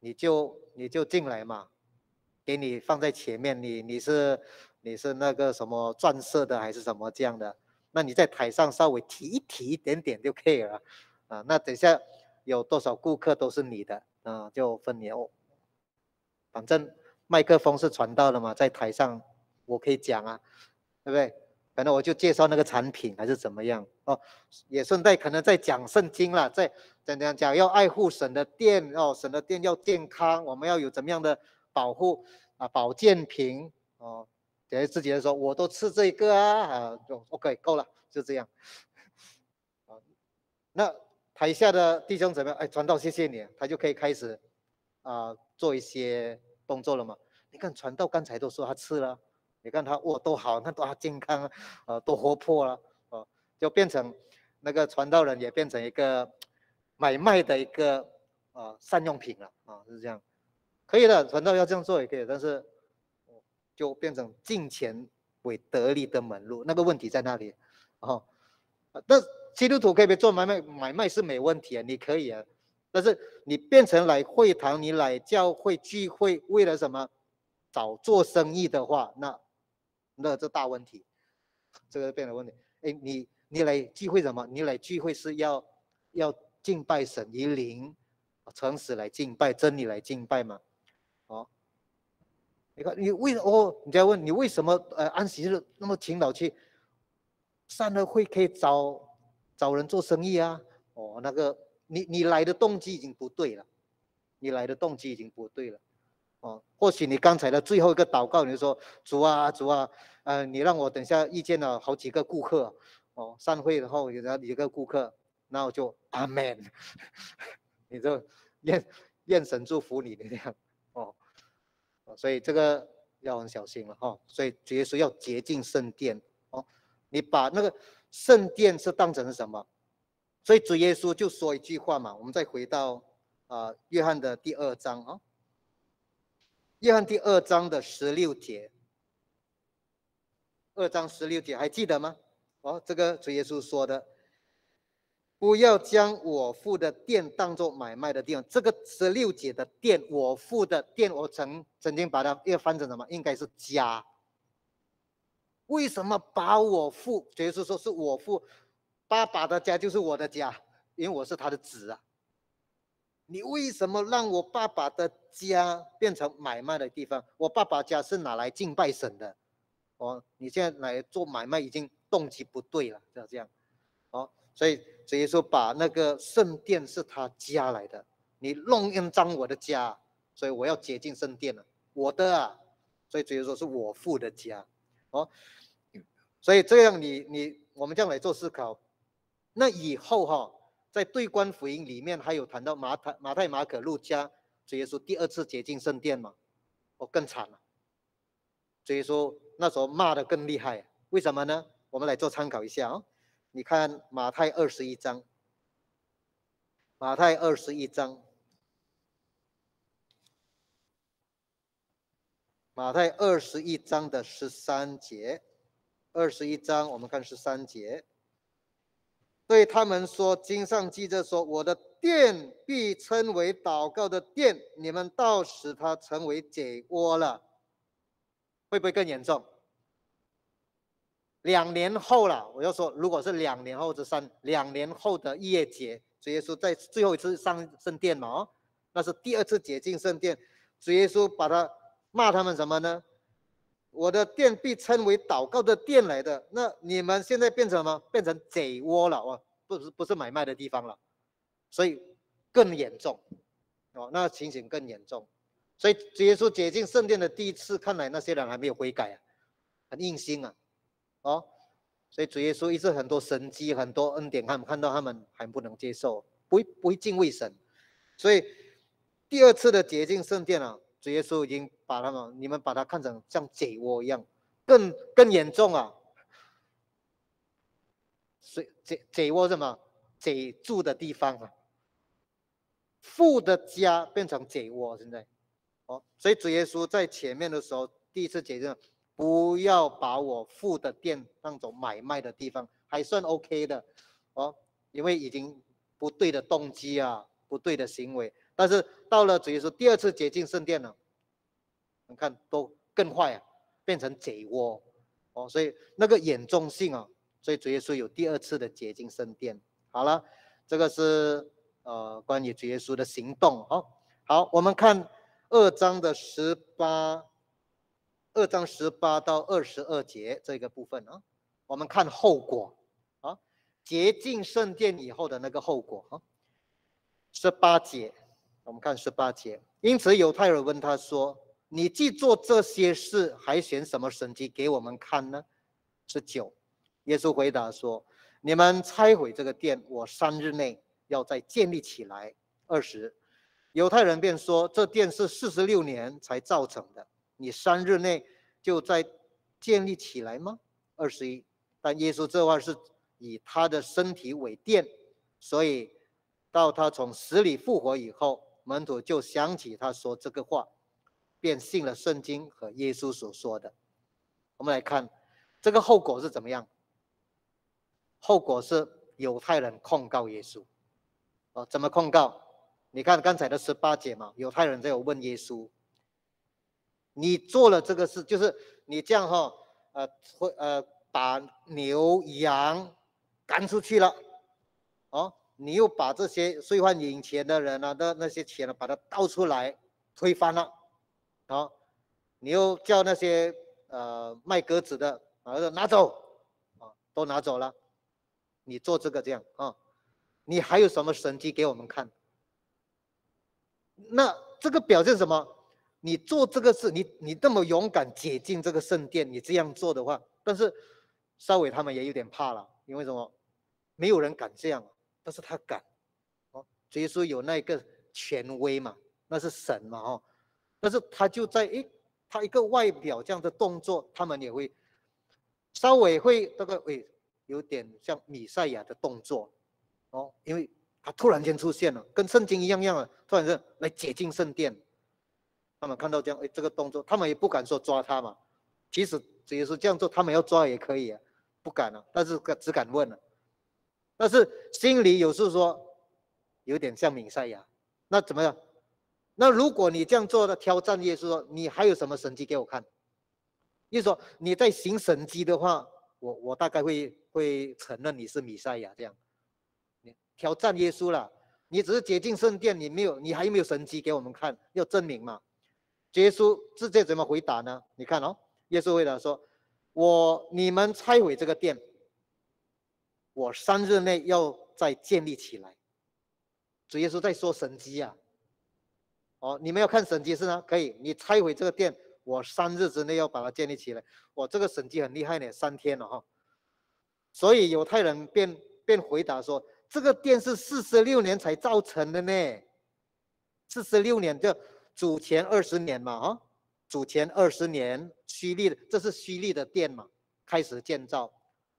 你就你就进来嘛，给你放在前面。你你是你是那个什么钻色的还是什么这样的？那你在台上稍微提一提一点点就可以了啊。那等下有多少顾客都是你的啊，就分你哦。反正麦克风是传到了嘛，在台上我可以讲啊，对不对？反正我就介绍那个产品还是怎么样哦，也顺带可能在讲圣经了，在怎样讲要爱护神的殿哦，神的殿要健康，我们要有怎么样的保护啊保健品哦，等于自己人说，我都吃这个啊啊，就 OK 够了，就这样 啊。那台下的弟兄怎么样？哎，传道谢谢你，他就可以开始啊做一些动作了嘛。你看传道刚才都说他吃了，你看他哇多好，那多健康啊，呃多活泼啊，哦就变成那个传道人也变成一个买卖的一个啊善用品了啊，是这样，可以的，传道要这样做也可以，但是就变成金钱为得利的门路，那个问题在那里？哦，那基督徒可以做买卖？买卖是没问题啊，你可以啊。但是你变成来会堂，你来教会聚会，为了什么？找做生意的话，那那这大问题，这个变成问题。哎，你你来聚会什么？你来聚会是要要敬拜神以灵，诚实来敬拜真理来敬拜嘛？哦，你看你为哦，你在问你为什么呃安息日那么勤劳去？散了会可以找找人做生意啊？哦，那个你你来的动机已经不对了，你来的动机已经不对了。哦，或许你刚才的最后一个祷告，你就说主啊主啊，呃，你让我等下遇见了好几个顾客，哦，散会然后有了几个顾客，那我就阿门，你就愿愿神祝福你的这样，所以这个要很小心了哈。所以主耶稣要洁净圣殿哦。你把那个圣殿是当成是什么？所以主耶稣就说一句话嘛。我们再回到啊，约翰的第二章啊，约翰第二章的十六节，二章十六节还记得吗？哦，这个主耶稣说的，不要将我父的殿当做买卖的地方。这个十六节的殿，我父的殿，我曾曾经把它又翻成什么？应该是家。为什么把我父？就是说是我父爸爸的家就是我的家，因为我是他的子啊。你为什么让我爸爸的家变成买卖的地方？我爸爸家是拿来敬拜神的，哦，你现在来做买卖已经动机不对了，就这样，所以直接说把那个圣殿是他家来的，你弄印脏我的家，所以我要洁净圣殿了，我的啊，所以直接说是我父的家。哦，所以这样你你我们这样来做思考，那以后哈，在对观福音里面还有谈到马太、马太、马可、路加，主耶稣第二次洁净圣殿嘛，哦更惨了，所以说那时候骂的更厉害，为什么呢？我们来做参考一下啊，你看马太二十一章，马太二十一章。马太二十一章的十三节，二十一章我们看十三节，对他们说：“经上记着说，我的殿必称为祷告的殿，你们倒使它成为贼窝了。”会不会更严重？两年后了，我要说，如果是两年后这三两年后的夜节，主耶稣在最后一次上圣殿嘛？哦，那是第二次解禁圣殿，主耶稣把他。骂他们什么呢？我的殿被称为祷告的殿来的，那你们现在变成什么？变成贼窝了哦，不是不是买卖的地方了，所以更严重哦，那情形更严重。所以主耶稣解禁圣殿的第一次，看来那些人还没有悔改啊，很硬心啊，哦，所以主耶稣一直很多神迹、很多恩典，他们看到他们还不能接受，不不会敬畏神，所以第二次的洁净圣殿啊。主耶稣已经把他们，你们把它看成像贼窝一样，更更严重啊！贼贼贼窝什么？贼住的地方啊！父的家变成贼窝，现在，哦，所以主耶稣在前面的时候，第一次解释，不要把我父的店当做买卖的地方，还算 OK 的，哦，因为已经不对的动机啊，不对的行为。但是到了主耶稣第二次洁净圣殿了，你看都更坏啊，变成贼窝哦，所以那个严重性啊，所以主耶稣有第二次的洁净圣殿。好了，这个是呃关于主耶稣的行动哦。好，我们看二章的十八，二章十八到二十二节这个部分啊，我们看后果啊，洁净圣殿以后的那个后果啊，十八节。我们看十八节，因此犹太人问他说：“你既做这些事，还选什么神迹给我们看呢？”十九，耶稣回答说：“你们拆毁这个殿，我三日内要再建立起来。二十，犹太人便说：这殿是四十六年才造成的，你三日内就在建立起来吗？二十一，但耶稣这话是以他的身体为殿，所以到他从死里复活以后，门徒就想起他说这个话，便信了圣经和耶稣所说的。我们来看这个后果是怎么样。后果是犹太人控告耶稣，哦，怎么控告？你看刚才的十八节嘛，犹太人在有问耶稣：“你做了这个事，就是你这样哈，呃，会呃把牛羊赶出去了，哦，你又把这些兑换银钱的人啊的那些钱呢，把它倒出来推翻了，啊，你又叫那些呃卖鸽子的啊拿走，啊，都拿走了。”你做这个这样啊，你还有什么神迹给我们看？那这个表现什么？你做这个事，你你那么勇敢解进这个圣殿，你这样做的话，但是稍微他们也有点怕了，因为什么？没有人敢这样，但是他敢，哦，所以说有那个权威嘛，那是神嘛，哦，但是他就在诶，他一个外表这样的动作，他们也会稍微会那个诶。有点像米赛亚的动作，哦，因为他突然间出现了，跟圣经一样样啊，突然间来解禁圣殿。他们看到这样，哎，这个动作，他们也不敢说抓他嘛。其实只是这样做，他们要抓也可以啊，不敢啊，但是只敢问了。但是心里有时说，有点像米赛亚，那怎么样？那如果你这样做的挑战耶稣说，你还有什么神迹给我看？意思说你在行神迹的话。我我大概会会承认你是米赛亚这样，你挑战耶稣了，你只是接近圣殿，你没有，你还有没有神迹给我们看？要证明嘛？耶稣直接怎么回答呢？你看哦，耶稣回答说：“我你们拆毁这个殿，我三日内要再建立起来。”主耶稣在说神迹啊，哦，你们要看神迹是呢？可以，你拆毁这个殿。我三日之内要把它建立起来，我这个神迹很厉害呢，三天了哈。所以犹太人便便回答说：“这个殿是四十六年才造成的呢，四十六年就主前二十年嘛啊，主前二十年虚立的，这是虚立的殿嘛，开始建造。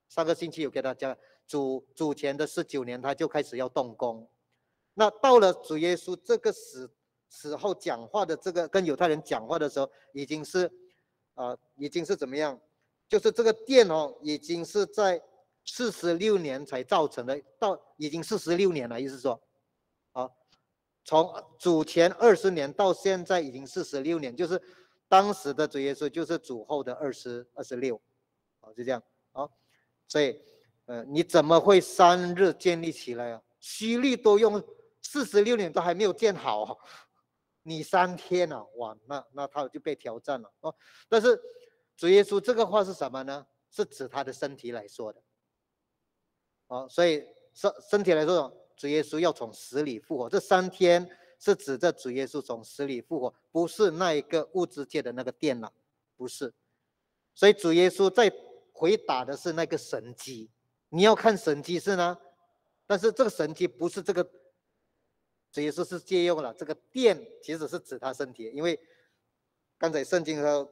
上个星期有给大家主主前的十九年，他就开始要动工。那到了主耶稣这个时。”时候讲话的这个跟犹太人讲话的时候，已经是，啊，已经是怎么样？就是这个殿哦，已经是在四十六年才造成的，到已经四十六年了，意思说，从主前二十年到现在已经四十六年，就是当时的主耶稣就是主后的二十二十六，哦，就这样哦，所以，呃，你怎么会三日建立起来啊？虚力都用四十六年都还没有建好。你三天了，哇，那那他就被挑战了哦。但是主耶稣这个话是什么呢？是指他的身体来说的，哦，所以身身体来说，主耶稣要从死里复活。这三天是指着主耶稣从死里复活，不是那一个物质界的那个电了，不是。所以主耶稣在回答的是那个神机，你要看神机是呢，但是这个神机不是这个。主耶稣是借用了这个电，其实是指他身体，因为刚才圣经和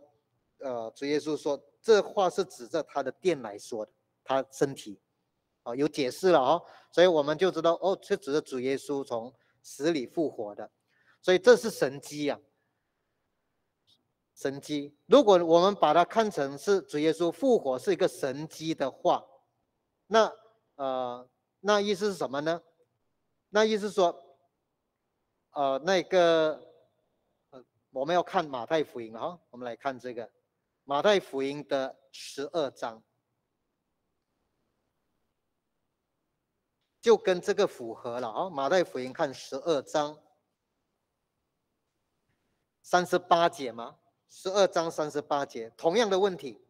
呃主耶稣说这话是指着他的电来说的，他身体，啊有解释了哦，所以我们就知道哦，是指着主耶稣从死里复活的，所以这是神机呀，神机。如果我们把它看成是主耶稣复活是一个神机的话，那呃那意思是什么呢？那意思说。呃，那个，呃，我们要看马太福音啊，我们来看这个马太福音的十二章，就跟这个符合了啊。马太福音看十二章三十八节吗？十二章三十八节，同样的问题，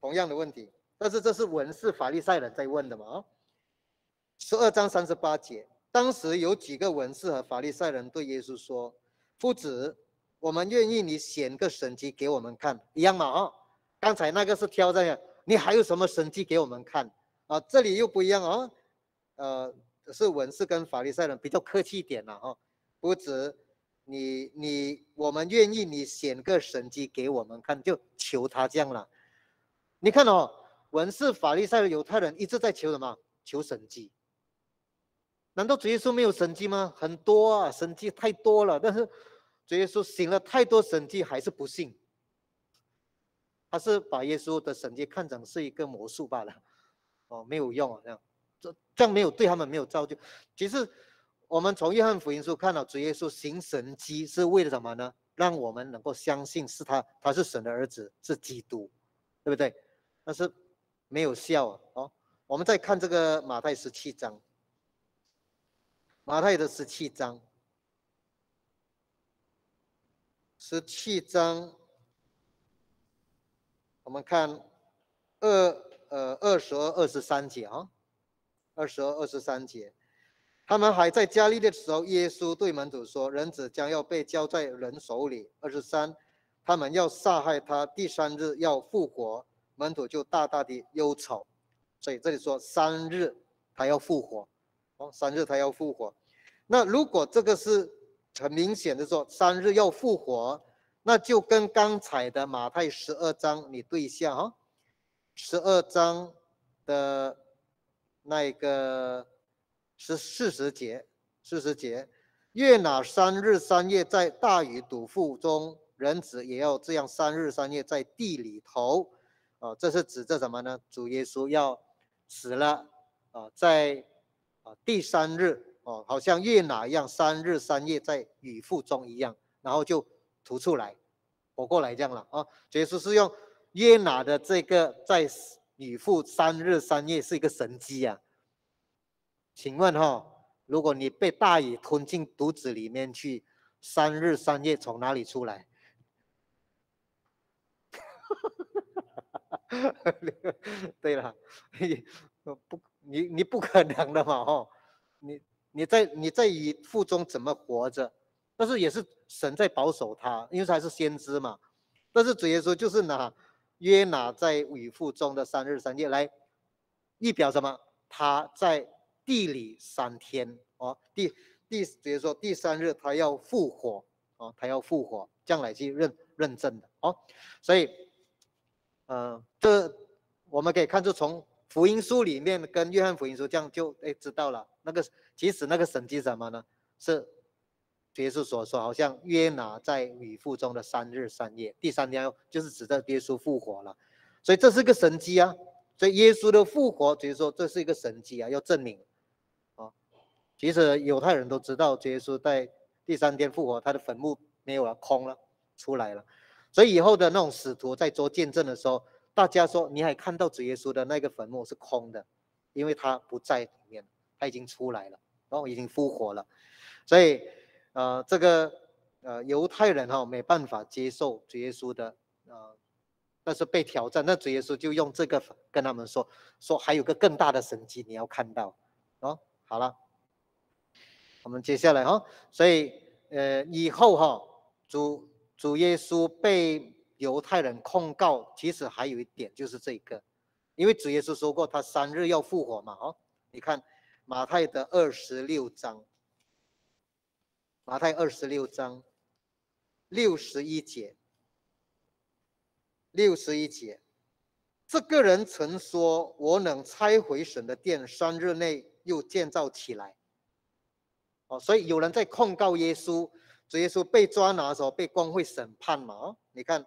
同样的问题，但是这是文士法利赛人在问的嘛啊？十二章三十八节。当时有几个文士和法利赛人对耶稣说：“夫子，我们愿意你显个神迹给我们看，一样嘛？啊，刚才那个是挑战，你还有什么神迹给我们看？啊，这里又不一样哦，呃，是文士跟法利赛人比较客气一点了哈，不止你你我们愿意你显个神迹给我们看，就求他这样了。你看哦，文士、法利赛人、犹太人一直在求什么？求神迹。难道主耶稣没有神迹吗？很多啊，神迹太多了，但是主耶稣行了太多神迹，还是不信。他是把耶稣的神迹看成是一个魔术罢了，哦，没有用啊，这样，这这样没有对他们没有造就。其实我们从约翰福音书看到主耶稣行神迹是为了什么呢？让我们能够相信是他，他是神的儿子，是基督，对不对？但是没有效啊，哦，我们再看这个马太十七章，马太的十七章，十七章。我们看二呃二十二二十三节啊，二十二二十三节，他们还在加利的时候，耶稣对门徒说：“人子将要被交在人手里。”二十三，他们要杀害他，第三日要复活，门徒就大大的忧愁。所以这里说三日他要复活，哦，三日他要复活。那如果这个是很明显的说三日要复活。那就跟刚才的马太十二章你对一下哈，十二章的那一个是四十节，四十节，月哪三日三夜在大雨堵腹中，人子也要这样三日三夜在地里头，啊，这是指这什么呢？主耶稣要死了啊，在啊第三日哦，好像月哪一样，三日三夜在雨腹中一样，然后就。吐出来，活过来这样了啊！耶稣是用约拿的这个在女腹三日三夜是一个神机啊。请问哈，如果你被大雨吞进肚子里面去，三日三夜从哪里出来？对了，不，你你不可能的嘛哈！你你在你在雨腹中怎么活着？但是也是神在保守他，因为他是先知嘛。但是主耶稣就是拿约拿在雨腹中的三日三夜来预表什么？他在地里三天哦，第第比如说第三日他要复活哦，他要复活，将来去认认证的哦。所以，呃，这我们可以看出从福音书里面跟约翰福音书这样就哎知道了，那个其实那个神迹什么呢？是。耶稣所说，好像约拿在雨腹中的三日三夜，第三天就是指的耶稣复活了，所以这是个神迹啊。所以耶稣的复活，就是说这是一个神迹啊，要证明啊。其实犹太人都知道，耶稣在第三天复活，他的坟墓没有了，空了，出来了。所以以后的那种使徒在做见证的时候，大家说你还看到主耶稣的那个坟墓是空的，因为他不在里面，他已经出来了，然后已经复活了，所以。呃，这个呃犹太人哈没办法接受主耶稣的呃，但是被挑战，那主耶稣就用这个跟他们说，说还有个更大的神迹你要看到哦。好了，我们接下来哈，所以呃以后哈主主耶稣被犹太人控告，其实还有一点就是这个，因为主耶稣说过他三日要复活嘛哦，你看马太的二十六章。马太二十六章六十一节，六十一节，这个人曾说：“我能拆毁神的殿，三日内又建造起来。”哦，所以有人在控告耶稣，主耶稣被抓拿的时候被公会审判嘛？哦，你看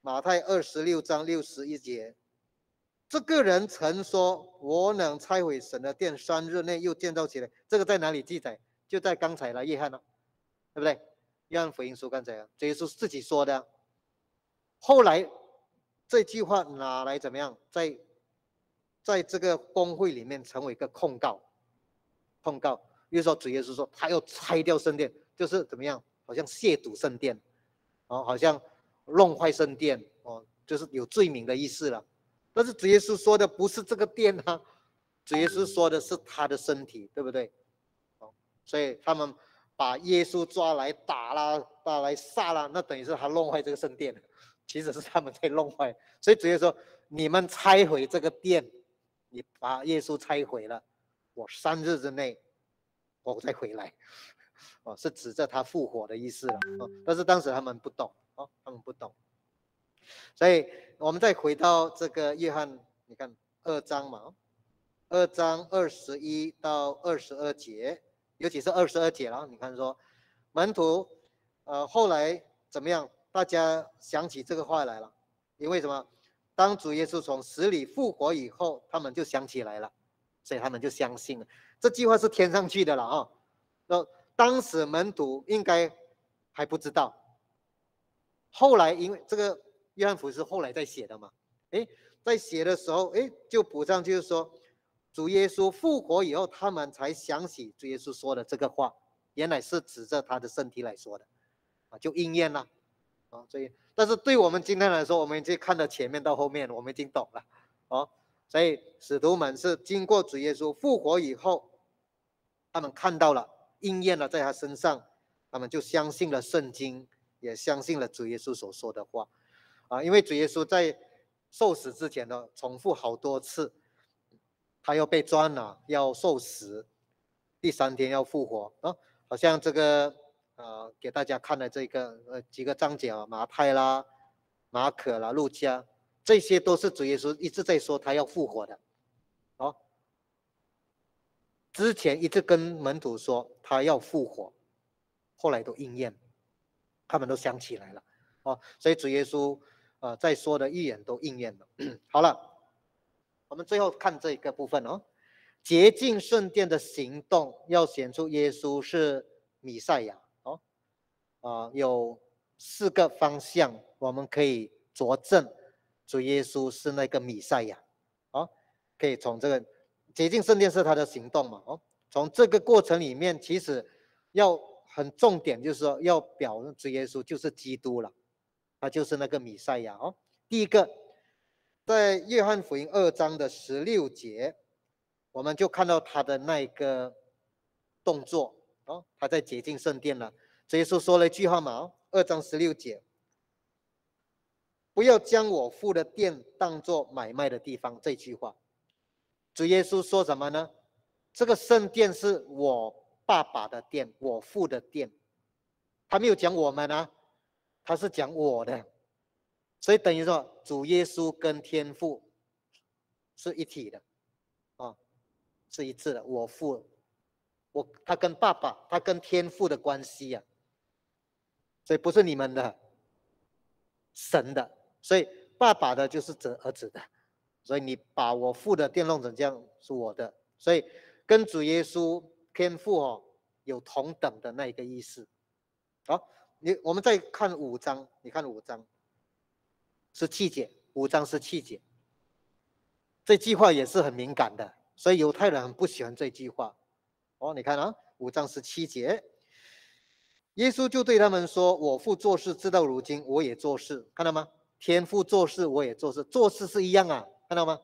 马太二十六章六十一节，这个人曾说：“我能拆毁神的殿，三日内又建造起来。”这个在哪里记载？就在刚才了，约翰呢？对不对？约翰福音书刚才啊，这也是自己说的。后来这句话拿来怎么样？在在这个公会里面成为一个控告，控告。比如说主耶稣说他要拆掉圣殿，就是怎么样？好像亵渎圣殿，哦，好像弄坏圣殿，哦，就是有罪名的意思了。但是主耶稣说的不是这个殿啊，主耶稣说的是他的身体，对不对？哦，所以他们。把耶稣抓来打啦，打来杀啦，那等于是他弄坏这个圣殿，其实是他们在弄坏。所以直接说：“你们拆毁这个殿，你把耶稣拆毁了，我三日之内我再回来。哦，是指着他复活的意思了。哦，但是当时他们不懂，哦，他们不懂。所以，我们再回到这个约翰，你看二章嘛，二章二十一到二十二节，尤其是二十二节了。你看说，门徒，呃，后来怎么样？大家想起这个话来了，因为什么？当主耶稣从死里复活以后，他们就想起来了，所以他们就相信了。这句话是添上去的了啊。那当时门徒应该还不知道，后来因为这个约翰福音是后来在写的嘛，哎，在写的时候，哎，就补上就是说，主耶稣复活以后，他们才想起主耶稣说的这个话，原来是指着他的身体来说的，啊，就应验了。啊，所以，但是对我们今天来说，我们已经看到前面到后面，我们已经懂了，哦，所以使徒们是经过主耶稣复活以后，他们看到了应验了在他身上，他们就相信了圣经，也相信了主耶稣所说的话，啊，因为主耶稣在受死之前呢，重复好多次，他要被抓了，要受死，第三天要复活啊，好像这个。呃，给大家看的这个呃几个章节啊，马太啦、马可啦、路加，这些都是主耶稣一直在说他要复活的，哦，之前一直跟门徒说他要复活，后来都应验，他们都想起来了，哦，所以主耶稣呃在说的预言都应验了。好了，我们最后看这一个部分哦，洁净圣殿的行动要显出耶稣是弥赛亚哦。啊，有四个方向，我们可以佐证主耶稣是那个弥赛亚。哦，可以从这个洁净圣殿是他的行动嘛？哦，从这个过程里面，其实要很重点，就是说要表主耶稣就是基督了，他就是那个弥赛亚。哦，第一个，在约翰福音二章的十六节，我们就看到他的那个动作。哦，他在洁净圣殿了。主耶稣说了一句话嘛，二章十六节，不要将我父的殿当做买卖的地方。这句话，主耶稣说什么呢？这个圣殿是我爸爸的殿，我父的殿。他没有讲我们啊，他是讲我的，所以等于说主耶稣跟天父是一体的，啊，是一致的。我父，我他跟爸爸，他跟天父的关系呀。所以不是你们的，神的，所以爸爸的就是指儿子的，所以你把我父的电弄成这样是我的，所以跟主耶稣天父哦有同等的那一个意思。好，你我们再看五章，你看五章是气节，五章是气节，这句话也是很敏感的，所以犹太人很不喜欢这句话。哦，你看啊，五章是七节。耶稣就对他们说：“我父做事，直到如今我也做事，看到吗？天父做事，我也做事，做事是一样啊，看到吗？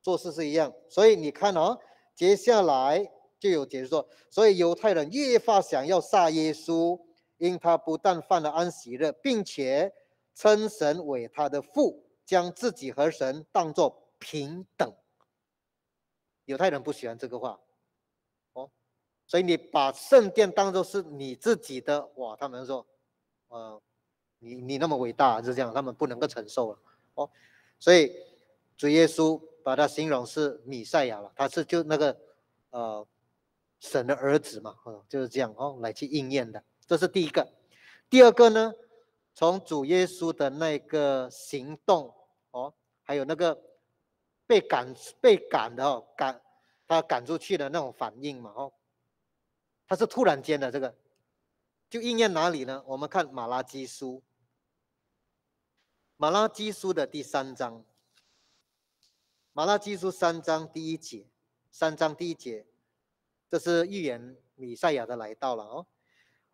做事是一样。所以你看哦，接下来就有解释说，所以犹太人越发想要杀耶稣，因他不但犯了安息日，并且称神为他的父，将自己和神当作平等。犹太人不喜欢这个话。”哦所以你把圣殿当做是你自己的哇，他们说，呃，你你那么伟大是这样，他们不能够承受了哦。所以主耶稣把他形容是米赛亚了，他是就那个呃神的儿子嘛，哦，就是这样哦来去应验的。这是第一个。第二个呢，从主耶稣的那个行动哦，还有那个被赶被赶的哦赶他赶出去的那种反应嘛哦。他是突然间的，这个就应验哪里呢？我们看马拉基书，马拉基书的第三章，马拉基书三章第一节，三章第一节，这是预言米赛亚的来到了哦。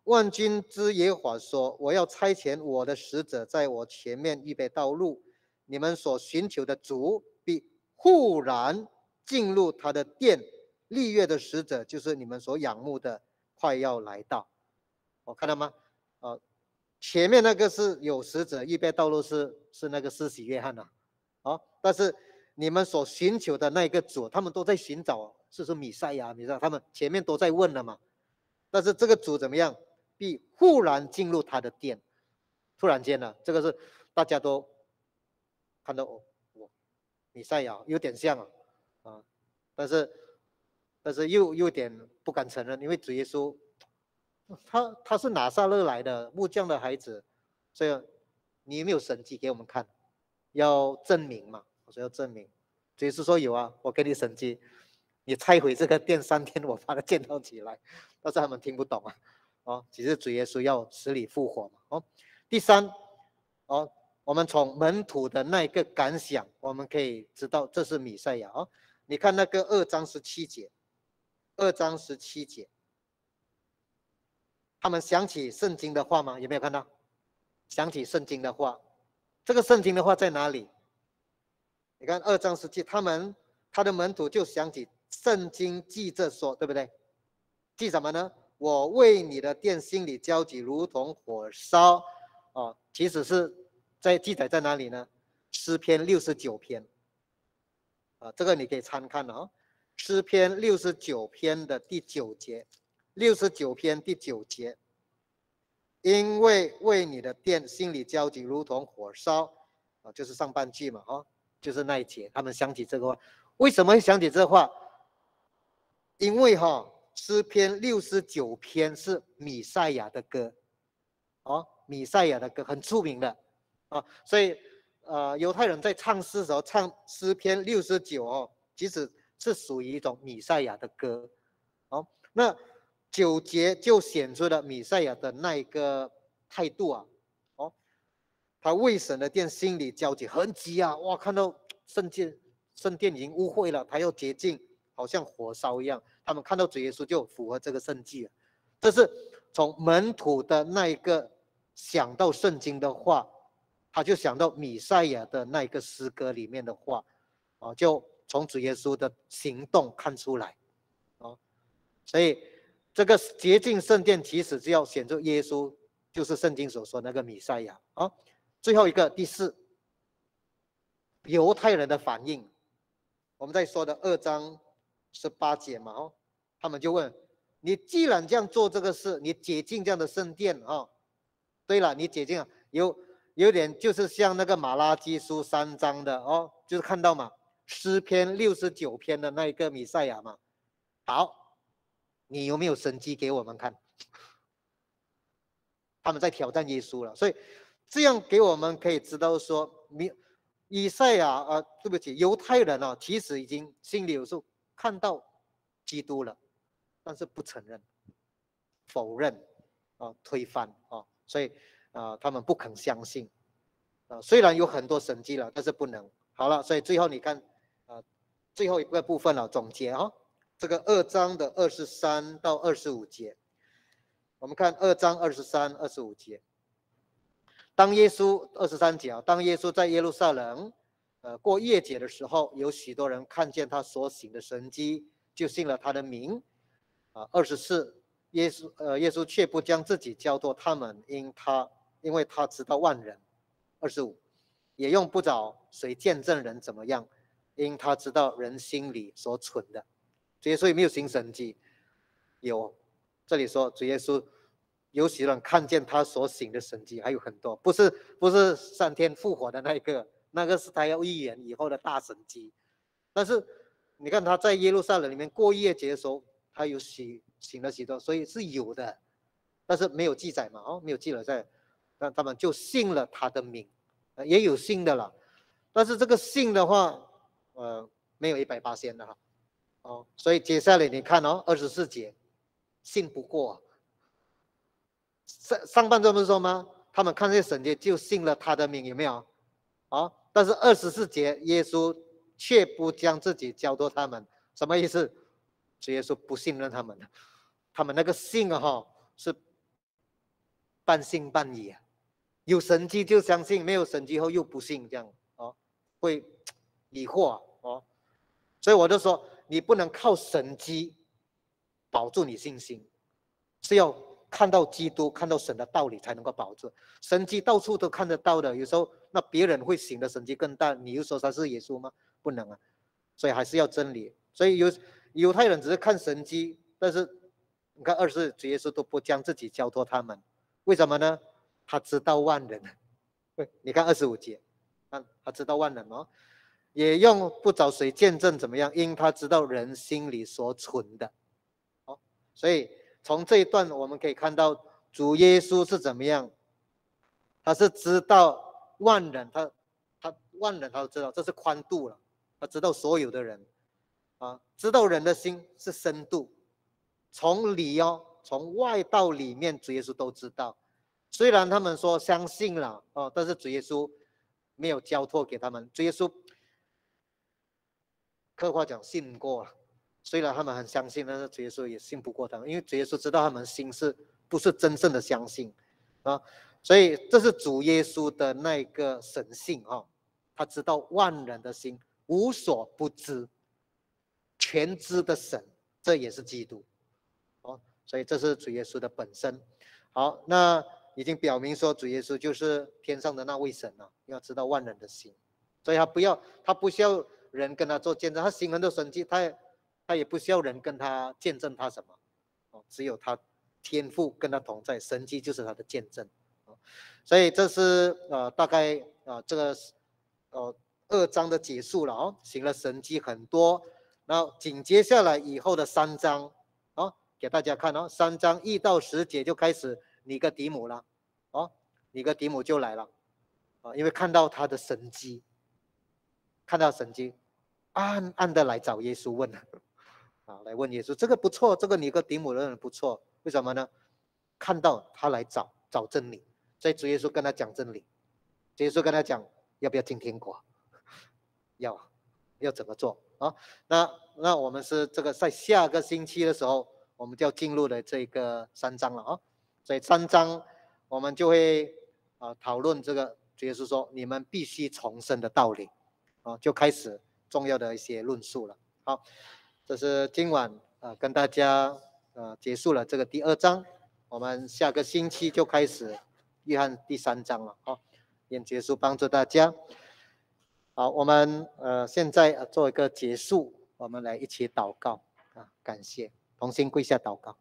万军之耶和华说：“我要差遣我的使者在我前面预备道路，你们所寻求的主必忽然进入他的殿。”立月的使者就是你们所仰慕的，快要来到，我看到吗？啊，前面那个是有使者预备道路，是是那个施洗约翰呐，啊，但是你们所寻求的那个主，他们都在寻找，是说米赛亚，你知道，他们前面都在问了嘛。但是这个主怎么样？必忽然进入他的殿，突然间呢，这个是大家都看到哦，米赛亚有点像啊，啊，但是但是又有点不敢承认，因为主耶稣他他是拿撒勒来的木匠的孩子，所以你有没有神迹给我们看？要证明嘛？我说要证明，主耶稣说有啊，我给你神迹，你拆毁这个殿三天，我把它建造起来。但是他们听不懂啊。哦，其实主耶稣要死里复活嘛。哦，第三，哦，我们从门徒的那一个感想，我们可以知道这是米赛亚。哦，你看那个二章十七节，二章十七节，他们想起圣经的话吗？有没有看到？想起圣经的话，这个圣经的话在哪里？你看二章十七，他们他的门徒就想起圣经记着说，对不对？记什么呢？我为你的殿心里焦急，如同火烧，哦，其实是在记载在哪里呢？诗篇六十九篇，啊，这个你可以参看了啊。诗篇六十九篇的第九节，六十九篇第九节，因为为你的殿心里焦急，如同火烧，啊，就是上半句嘛，啊，就是那一节，他们想起这个话，为什么会想起这话？因为哈。诗篇六十九篇是米赛亚的歌，哦，米赛亚的歌很出名的，啊，所以呃，犹太人在唱诗的时候唱诗篇六十九哦，其实是属于一种米赛亚的歌，哦，那九节就显出了米赛亚的那一个态度啊，哦，他为神的殿心里焦急，很急啊，哇，看到圣殿圣殿已经污秽了，他要洁净，好像火烧一样。他们看到主耶稣就符合这个圣迹了，这是从门徒的那一个想到圣经的话，他就想到米赛亚的那一个诗歌里面的话，啊，就从主耶稣的行动看出来，啊，所以这个洁净圣殿其实就要显出耶稣就是圣经所说那个米赛亚啊。最后一个第四，犹太人的反应，我们在说的二章。十八节嘛，哦，他们就问你，既然这样做这个事，你解禁这样的圣殿啊？对了，你解禁啊，有有点就是像那个马拉基书三章的哦，就是看到嘛，诗篇六十九篇的那一个米赛亚嘛。好，你有没有神迹给我们看？他们在挑战耶稣了，所以这样给我们可以知道说，米以赛亚啊，对不起，犹太人啊，其实已经心里有数。看到基督了，但是不承认、否认啊、推翻啊，所以啊，他们不肯相信啊。虽然有很多神迹了，但是不能。好了，所以最后你看啊，最后一个部分了，总结啊，这个二章的二十三到二十五节，我们看二章二十三、二十五节。当耶稣二十三节啊，当耶稣在耶路撒冷。呃，过夜节的时候，有许多人看见他所行的神迹，就信了他的名。啊，二十四，耶稣，呃，耶稣却不将自己交托他们，因他，因为他知道万人。二十五，也用不着谁见证人怎么样，因他知道人心里所存的。主耶稣有没有行神迹？有，这里说主耶稣有许多人看见他所行的神迹，还有很多，不是不是三天复活的那一个。那个是他要预言以后的大神迹，但是你看他在耶路撒冷里面过夜节的时候，他有许请了许多，所以是有的，但是没有记载嘛，哦，没有记载在，那他们就信了他的名，也有信的了，但是这个信的话，呃，没有一百八仙的哈，哦，所以接下来你看哦，二十四节，信不过，上上半段不是说吗？他们看这神迹就信了他的名，有没有？啊？但是二十四节，耶稣却不将自己交托他们，什么意思？主耶稣不信任他们，他们那个信啊，哈，是半信半疑啊，有神迹就相信，没有神迹后又不信，这样哦，会疑惑啊，所以我就说，你不能靠神迹保住你信心，是要看到基督，看到神的道理才能够保住。神迹到处都看得到的，有时候。那别人会行的神迹更大，你又说他是耶稣吗？不能啊，所以还是要真理。所以犹犹太人只是看神迹，但是你看二十主耶稣都不将自己交托他们，为什么呢？他知道万人。你看二十五节，看他知道万人哦，也用不找谁见证怎么样？因他知道人心里所存的。好，所以从这一段我们可以看到主耶稣是怎么样，他是知道万人，他他万人他都知道，这是宽度了，他知道所有的人，啊，知道人的心是深度，从里哦，从外到里面，主耶稣都知道。虽然他们说相信了哦，但是主耶稣没有交托给他们。主耶稣，客话讲信过了。虽然他们很相信，但是主耶稣也信不过他们，因为主耶稣知道他们心是不是真正的相信啊。所以这是主耶稣的那个神性哈，他知道万人的心，无所不知，全知的神，这也是基督哦。所以这是主耶稣的本身。好，那。已经表明说，主耶稣就是天上的那位神了。要知道万人的心，所以他不要，他不需要人跟他做见证，他行很多神迹，他也他也不需要人跟他见证他什么，哦，只有他天赋跟他同在，神迹就是他的见证，所以这是呃大概啊这个呃二章的结束了哦，行了神迹很多，然后紧接下来以后的三章啊给大家看哦，三章一到十节就开始。尼哥底母了，哦，尼哥底母就来了，啊，因为看到他的神迹，看到神迹，暗暗的来找耶稣问了，啊，来问耶稣，这个不错，这个尼哥底母的人不错，为什么呢？看到他来找找真理，所以主耶稣跟他讲真理，主耶稣跟他讲要不要进天国，要，要怎么做啊？那那我们是这个在下个星期的时候，我们就要进入了这个三章了啊。所以三章我们就会啊讨论这个，主耶稣说你们必须重生的道理，啊就开始重要的一些论述了。好，这是今晚啊跟大家呃结束了这个第二章，我们下个星期就开始约翰第三章了。好，演结束帮助大家。好，我们呃现在做一个结束，我们来一起祷告啊，感谢重新跪下祷告。